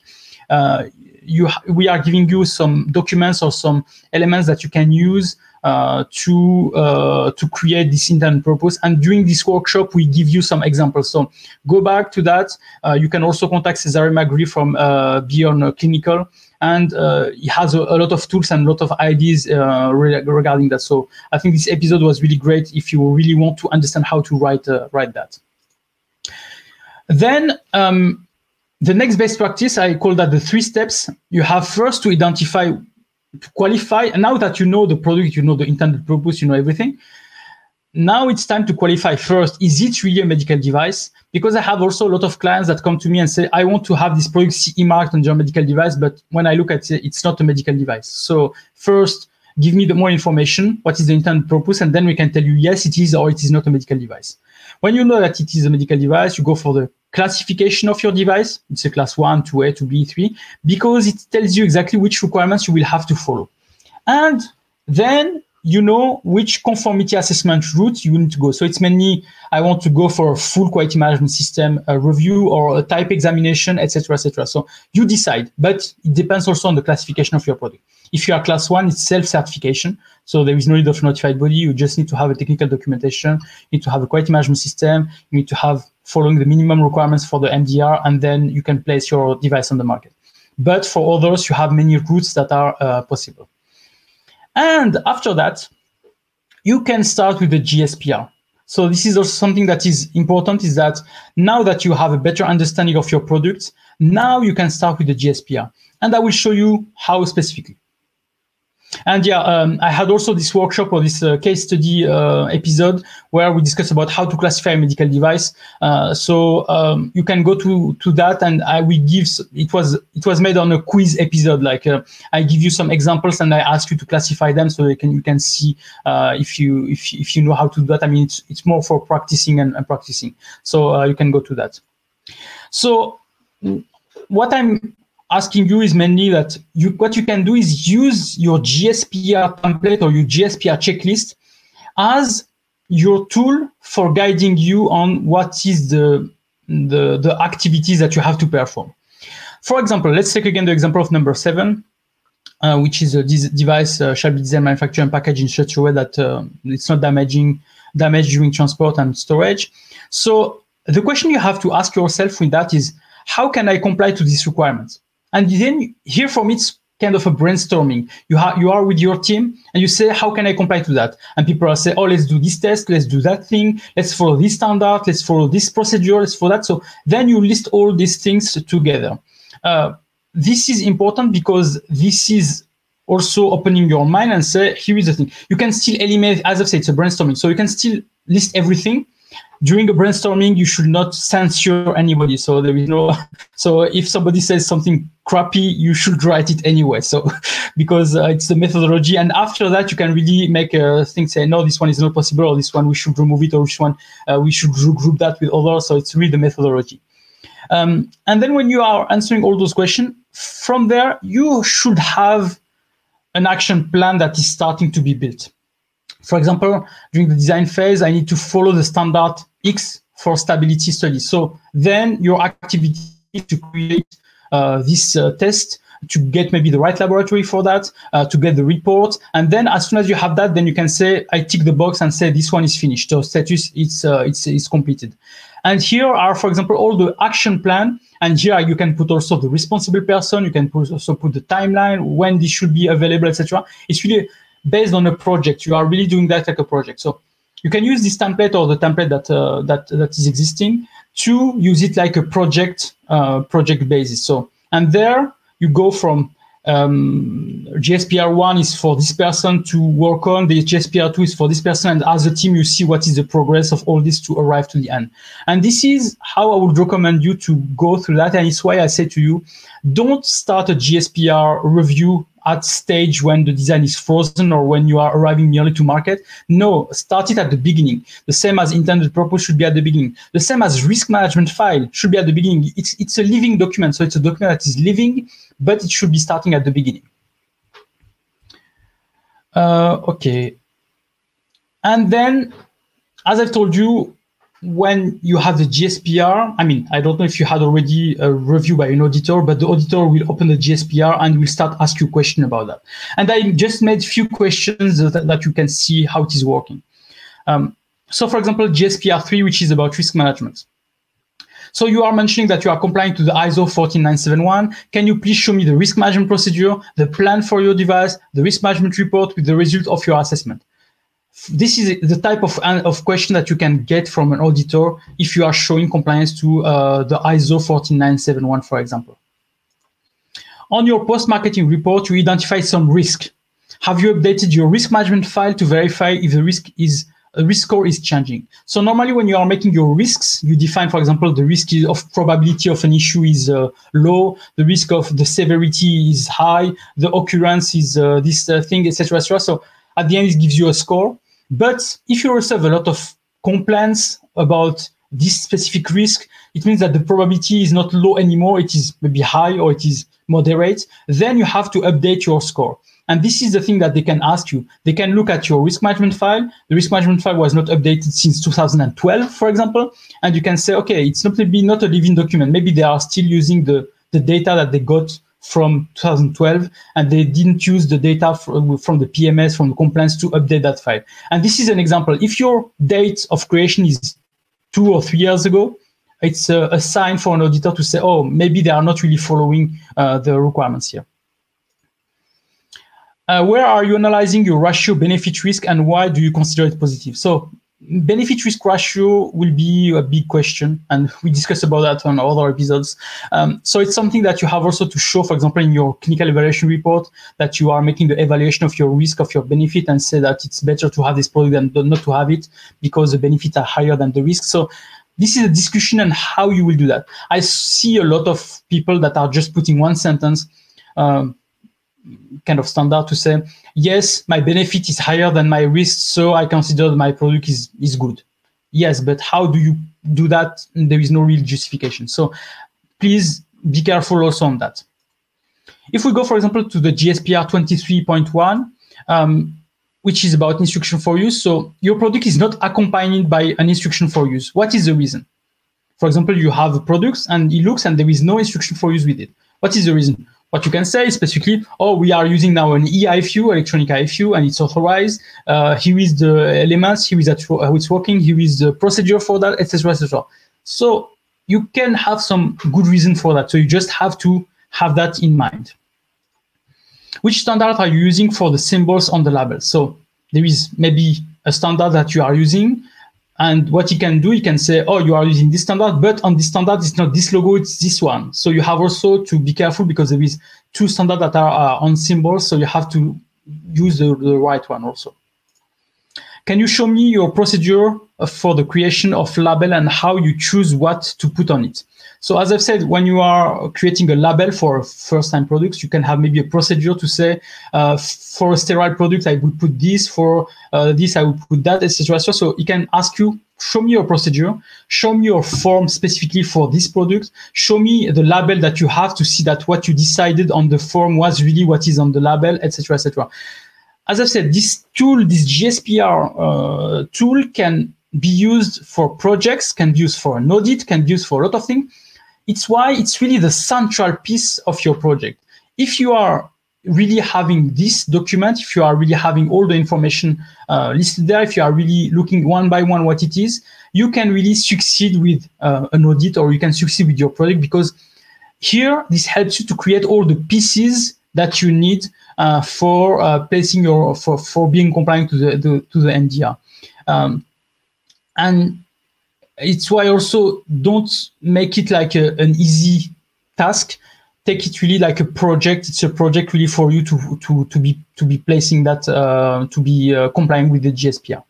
Uh, you, we are giving you some documents or some elements that you can use uh, to uh, to create this intended purpose. And during this workshop, we give you some examples. So go back to that. Uh, you can also contact Cesare Magri from uh, Beyond Clinical, and uh, he has a, a, lot of tools and a lot of ideas re regarding that. So I think this episode was really great if you really want to understand how to write write that. Then. Um, the next best practice, I call that the three steps. You have first to identify qualify. And now that you know the product, you know the intended purpose, you know everything. Now it's time to qualify first. Is it really a medical device? Because I have also a lot of clients that come to me and say, I want to have this product CE marked on your medical device, but when I look at it, it's not a medical device. So first, give me the more information. What is the intended purpose? And then we can tell you, yes, it is or it is not a medical device. When you know that it is a medical device, you go for the classification of your device. It's a class one, 2A, 2B, 3, because it tells you exactly which requirements you will have to follow. And then you know which conformity assessment route you need to go. So it's mainly I want to go for a full quality management system review or a type examination, etc., etc. So you decide, but it depends also on the classification of your product. If you are class one, it's self-certification. So there is no need of notified body. You just need to have a technical documentation. You need to have a quality management system. You need to have following the minimum requirements for the MDR, and then you can place your device on the market. But for others, you have many routes that are uh, possible. And after that, you can start with the GSPR. So this is also something that is important is that now that you have a better understanding of your product, now you can start with the GSPR. And I will show you how specifically. And yeah, um, I had also this workshop or this uh, case study uh, episode where we discussed about how to classify a medical device. Uh, so um, you can go to to that, and I will give. It was it was made on a quiz episode. Like uh, I give you some examples, and I ask you to classify them, so you can you can see uh, if you if if you know how to do that. I mean, it's it's more for practicing and, and practicing. So uh, you can go to that. So what I'm asking you is mainly that you what you can do is use your GSPR template or your GSPR checklist as your tool for guiding you on what is the, the, the activities that you have to perform. For example, let's take again the example of number seven, uh, which is a device uh, shall be designed, manufactured, and packaged in such a way that uh, it's not damaging damage during transport and storage. So the question you have to ask yourself with that is, how can I comply to these requirements? And then here for me, it's kind of a brainstorming. You, have you are with your team and you say, how can I comply to that? And people are say, oh, let's do this test, let's do that thing, let's follow this standard, let's follow this procedure, let's follow that. So then you list all these things together. Uh, this is important because this is also opening your mind and say, here is the thing. You can still eliminate, as I've said, it's a brainstorming. So you can still list everything, during a brainstorming you should not censure anybody. So there is no so if somebody says something crappy you should write it anyway. So because uh, it's the methodology. And after that you can really make a thing say no this one is not possible or this one we should remove it or which one uh, we should group that with others. So it's really the methodology. Um, and then when you are answering all those questions from there you should have an action plan that is starting to be built for example, during the design phase, I need to follow the standard X for stability study. So then your activity to create uh, this uh, test to get maybe the right laboratory for that, uh, to get the report. And then as soon as you have that, then you can say, I tick the box and say this one is finished. So status, it's, uh, it's, it's completed. And here are, for example, all the action plan. And here you can put also the responsible person. You can put, also put the timeline, when this should be available, etc. It's really based on a project. You are really doing that like a project. So you can use this template or the template that uh, that that is existing to use it like a project uh, project basis. So and there you go from um, GSPR one is for this person to work on, the GSPR two is for this person, and as a team, you see what is the progress of all this to arrive to the end. And this is how I would recommend you to go through that. And it's why I say to you, don't start a GSPR review at stage when the design is frozen or when you are arriving nearly to market. No, start it at the beginning. The same as intended purpose should be at the beginning. The same as risk management file should be at the beginning. It's, it's a living document. So it's a document that is living, but it should be starting at the beginning. Uh, okay. And then, as I've told you, when you have the GSPR, I mean, I don't know if you had already a review by an auditor, but the auditor will open the GSPR and will start ask you question about that. And I just made few questions that, that you can see how it is working. Um, so for example, GSPR 3, which is about risk management. So you are mentioning that you are complying to the ISO 14971. Can you please show me the risk management procedure, the plan for your device, the risk management report with the result of your assessment? This is the type of, of question that you can get from an auditor if you are showing compliance to uh, the ISO 14971, for example. On your post-marketing report, you identify some risk. Have you updated your risk management file to verify if the risk is a risk score is changing? So normally when you are making your risks, you define, for example, the risk of probability of an issue is uh, low, the risk of the severity is high, the occurrence is uh, this uh, thing, etc., etc. So at the end, it gives you a score. But if you receive a lot of complaints about this specific risk, it means that the probability is not low anymore. It is maybe high or it is moderate. Then you have to update your score. And this is the thing that they can ask you. They can look at your risk management file. The risk management file was not updated since 2012, for example. And you can say, okay, it's not maybe not a living document. Maybe they are still using the, the data that they got from 2012 and they didn't use the data from, from the PMS, from the compliance to update that file. And this is an example. If your date of creation is two or three years ago, it's a, a sign for an auditor to say, oh, maybe they are not really following uh, the requirements here. Uh, where are you analyzing your ratio benefit risk and why do you consider it positive? So benefit risk ratio will be a big question and we discussed about that on other episodes. Um, so it's something that you have also to show for example in your clinical evaluation report that you are making the evaluation of your risk of your benefit and say that it's better to have this product than not to have it because the benefits are higher than the risk. So this is a discussion on how you will do that. I see a lot of people that are just putting one sentence um, kind of standard to say yes, my benefit is higher than my risk, so I consider my product is, is good. Yes, but how do you do that? There is no real justification. So please be careful also on that. If we go, for example, to the GSPR 23.1, um, which is about instruction for use. So your product is not accompanied by an instruction for use. What is the reason? For example, you have a product and it looks and there is no instruction for use with it. What is the reason? What you can say is specifically, oh, we are using now an eIFU, electronic IFU, and it's authorized. Uh, here is the elements, here is how it's working, here is the procedure for that, etc., etc. So you can have some good reason for that. So you just have to have that in mind. Which standard are you using for the symbols on the label? So there is maybe a standard that you are using, and what you can do, you can say, oh, you are using this standard, but on this standard, it's not this logo, it's this one. So you have also to be careful because there is two standards that are on symbols. So you have to use the, the right one also. Can you show me your procedure for the creation of label and how you choose what to put on it? So as I've said, when you are creating a label for first-time products, you can have maybe a procedure to say, uh, for a sterile product, I would put this, for uh, this, I would put that, etc. So he can ask you, show me your procedure, show me your form specifically for this product, show me the label that you have to see that what you decided on the form was really what is on the label, etc., etc. As I've said, this tool, this GSPR uh, tool can be used for projects, can be used for an audit, can be used for a lot of things it's why it's really the central piece of your project. If you are really having this document, if you are really having all the information uh, listed there, if you are really looking one by one what it is, you can really succeed with uh, an audit or you can succeed with your project because here this helps you to create all the pieces that you need uh, for uh, placing your for, for being compliant to the, the to the MDR. Um, and it's why also don't make it like a, an easy task take it really like a project. It's a project really for you to to to be to be placing that uh, to be uh, complying with the GSPR.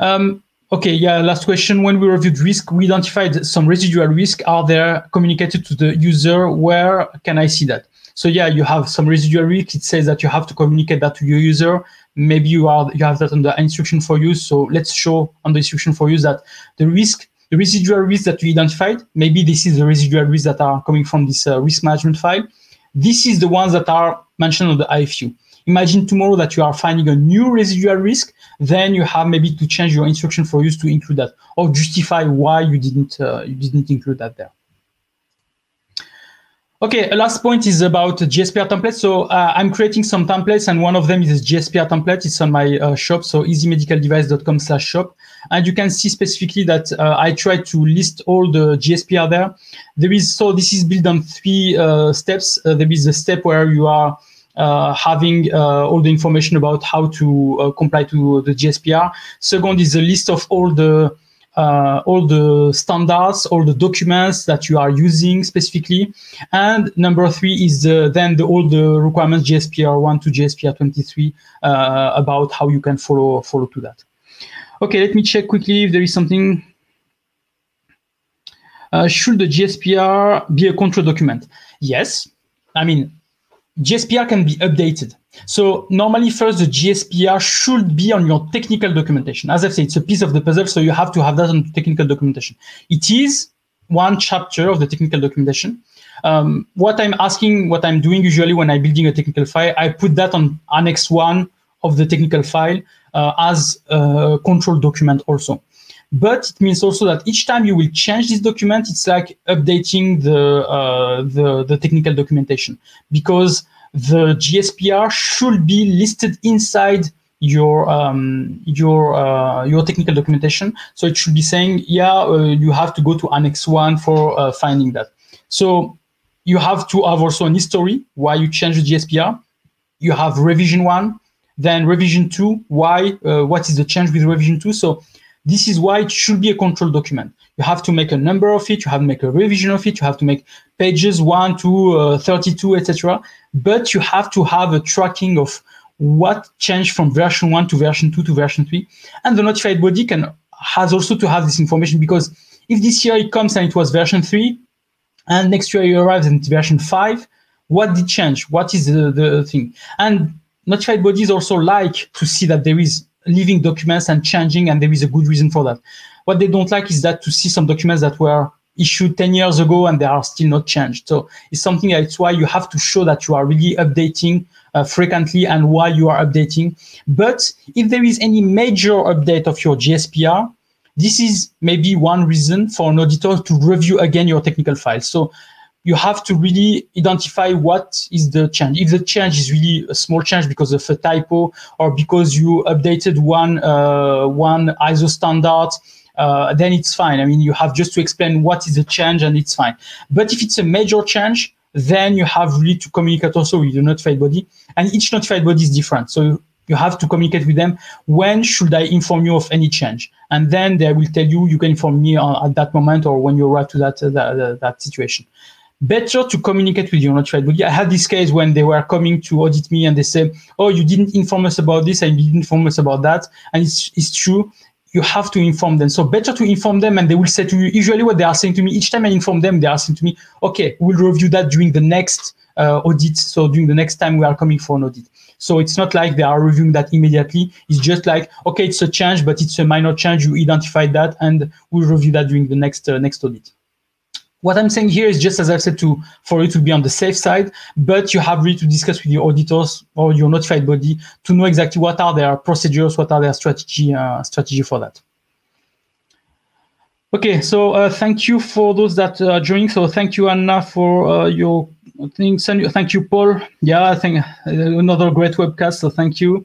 Um, okay, yeah. Last question. When we reviewed risk, we identified some residual risk. Are there communicated to the user? Where can I see that? So yeah, you have some residual risk. It says that you have to communicate that to your user. Maybe you are you have that on the instruction for use. So let's show on the instruction for use that the risk, the residual risk that we identified, maybe this is the residual risk that are coming from this uh, risk management file. This is the ones that are mentioned on the IFU. Imagine tomorrow that you are finding a new residual risk, then you have maybe to change your instruction for use to include that or justify why you didn't uh, you didn't include that there. Okay, last point is about GSPR templates. So uh, I'm creating some templates, and one of them is a GSPR template. It's on my uh, shop, so easymedicaldevice.com slash shop. And you can see specifically that uh, I try to list all the GSPR there. There is so this is built on three uh, steps. Uh, there is a step where you are uh, having all the information about how to comply to the GSPR. Second is a list of all the uh, all the standards, all the documents that you are using specifically. And number three is the, then the, all the requirements GSPR 1 to GSPR 23 uh, about how you can follow, follow to that. Okay, let me check quickly if there is something. Uh, should the GSPR be a control document? Yes. I mean, GSPR can be updated. So normally first the GSPR should be on your technical documentation. As I've said, it's a piece of the puzzle, so you have to have that on technical documentation. It is one chapter of the technical documentation. Um, what I'm asking, what I'm doing usually when I'm building a technical file, I put that on annex one of the technical file uh, as a control document also. But it means also that each time you will change this document, it's like updating the uh, the, the technical documentation because the GSPR should be listed inside your um, your uh, your technical documentation. So it should be saying, yeah, uh, you have to go to Annex One for uh, finding that. So you have to have also an history why you change the GSPR. You have revision one, then revision two. Why? Uh, what is the change with revision two? So this is why it should be a control document. You have to make a number of it. You have to make a revision of it. You have to make pages one to uh, 32, etc. But you have to have a tracking of what changed from version one to version two to version three. And the notified body can has also to have this information because if this year it comes and it was version three, and next year arrives and it's version five, what did change? What is the, the thing? And notified bodies also like to see that there is living documents and changing, and there is a good reason for that. What they don't like is that to see some documents that were issued 10 years ago and they are still not changed. So it's something that's why you have to show that you are really updating uh, frequently and why you are updating. But if there is any major update of your GSPR, this is maybe one reason for an auditor to review again your technical files. So you have to really identify what is the change. If the change is really a small change because of a typo or because you updated one uh, one ISO standard, uh, then it's fine. I mean, you have just to explain what is the change and it's fine. But if it's a major change, then you have really to communicate also with the notified body, and each notified body is different. So you have to communicate with them. When should I inform you of any change? And then they will tell you. You can inform me on, at that moment or when you arrive to that uh, that, that situation better to communicate with your notified body. I had this case when they were coming to audit me and they say, "Oh, you didn't inform us about this and you didn't inform us about that," and it's it's true. You have to inform them. So better to inform them, and they will say to you. Usually, what they are saying to me each time I inform them, they are saying to me, "Okay, we'll review that during the next uh, audit. So during the next time we are coming for an audit." So it's not like they are reviewing that immediately. It's just like, okay, it's a change, but it's a minor change. You identified that, and we'll review that during the next uh, next audit. What I'm saying here is just as I've said to for you to be on the safe side, but you have really to discuss with your auditors or your notified body to know exactly what are their procedures, what are their strategy uh, strategy for that. Okay, so uh, thank you for those that are joining. So thank you, Anna, for uh, your things. Thank you, Paul. Yeah, I think uh, another great webcast. So thank you.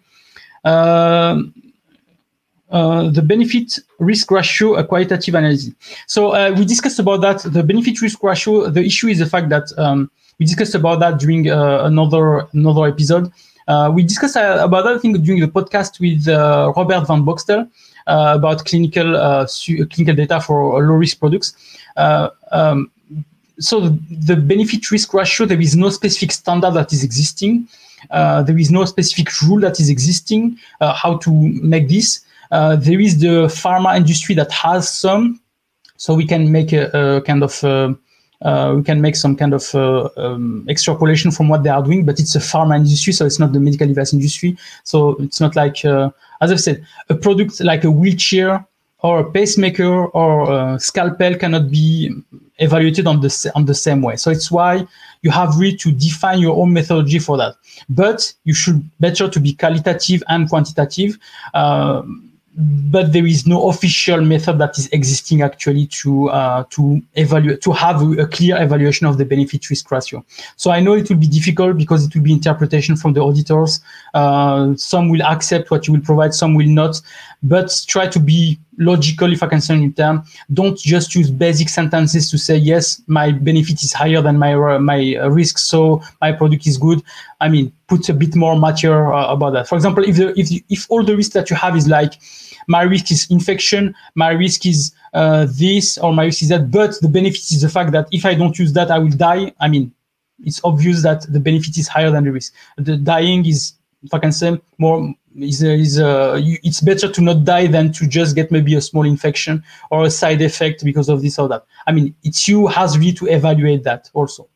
Um, uh, the benefit risk ratio, a qualitative analysis. So uh, we discussed about that. The benefit risk ratio. The issue is the fact that um, we discussed about that during uh, another another episode. Uh, we discussed uh, about that thing during the podcast with Robert van Boxtel about clinical clinical data for low risk products. Um, so the benefit risk ratio, there is no specific standard that is existing. There is no specific rule that is existing how to make this. Uh, there is the pharma industry that has some, so we can make a, a kind of uh, uh, we can make some kind of uh, um, extrapolation from what they are doing, but it's a pharma industry, so it's not the medical device industry. So it's not like, as I've said, a product like a wheelchair or a pacemaker or a scalpel cannot be evaluated on the on the same way. So it's why you have really to define your own methodology for that. But you should better to be qualitative and quantitative. Uh, but there is no official method that is existing actually to uh, to evaluate to have a, clear evaluation of the benefit risk ratio. So I know it will be difficult because it will be interpretation from the auditors. Uh, some will accept what you will provide, some will not. But try to be logical, if I can say in term. Don't just use basic sentences to say yes, my benefit is higher than my uh, my risk, so my product is good. I mean, put a bit more matter uh, about that. For example, if the, if if all the risk that you have is like my risk is infection, my risk is uh, this, or my risk is that. But the benefit is the fact that if I don't use that, I will die. I mean, it's obvious that the benefit is higher than the risk. The dying is, if I can say, more is is uh, you, it's better to not die than to just get maybe a small infection or a side effect because of this or that. I mean, it's you has really to evaluate that also.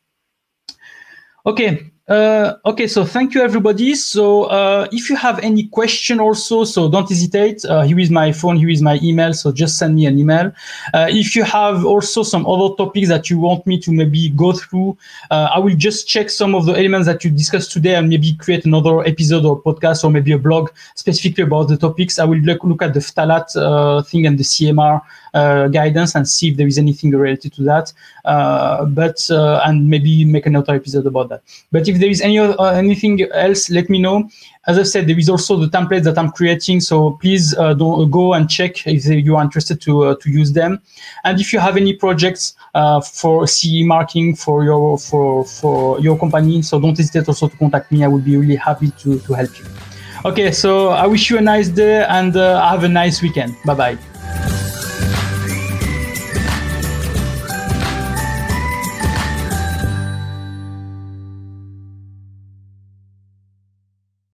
Okay, uh, okay, so thank you everybody. So uh, if you have any question also, so don't hesitate. Uh, here is my phone, here is my email. So just send me an email. Uh, if you have also some other topics that you want me to maybe go through, uh, I will just check some of the elements that you discussed today and maybe create another episode or podcast or maybe a blog specifically about the topics. I will look, look at the phthalate uh, thing and the CMR guidance and see if there is anything related to that. but and maybe make another episode about that. But if there is any uh, anything else, let me know. As I said, there is also the templates that I'm creating, so please uh, don't go and check if you are interested to uh, to use them. And if you have any projects uh, for CE marking for your for for your company, so don't hesitate also to contact me. I would be really happy to to help you. Okay, so I wish you a nice day and uh, have a nice weekend. Bye bye.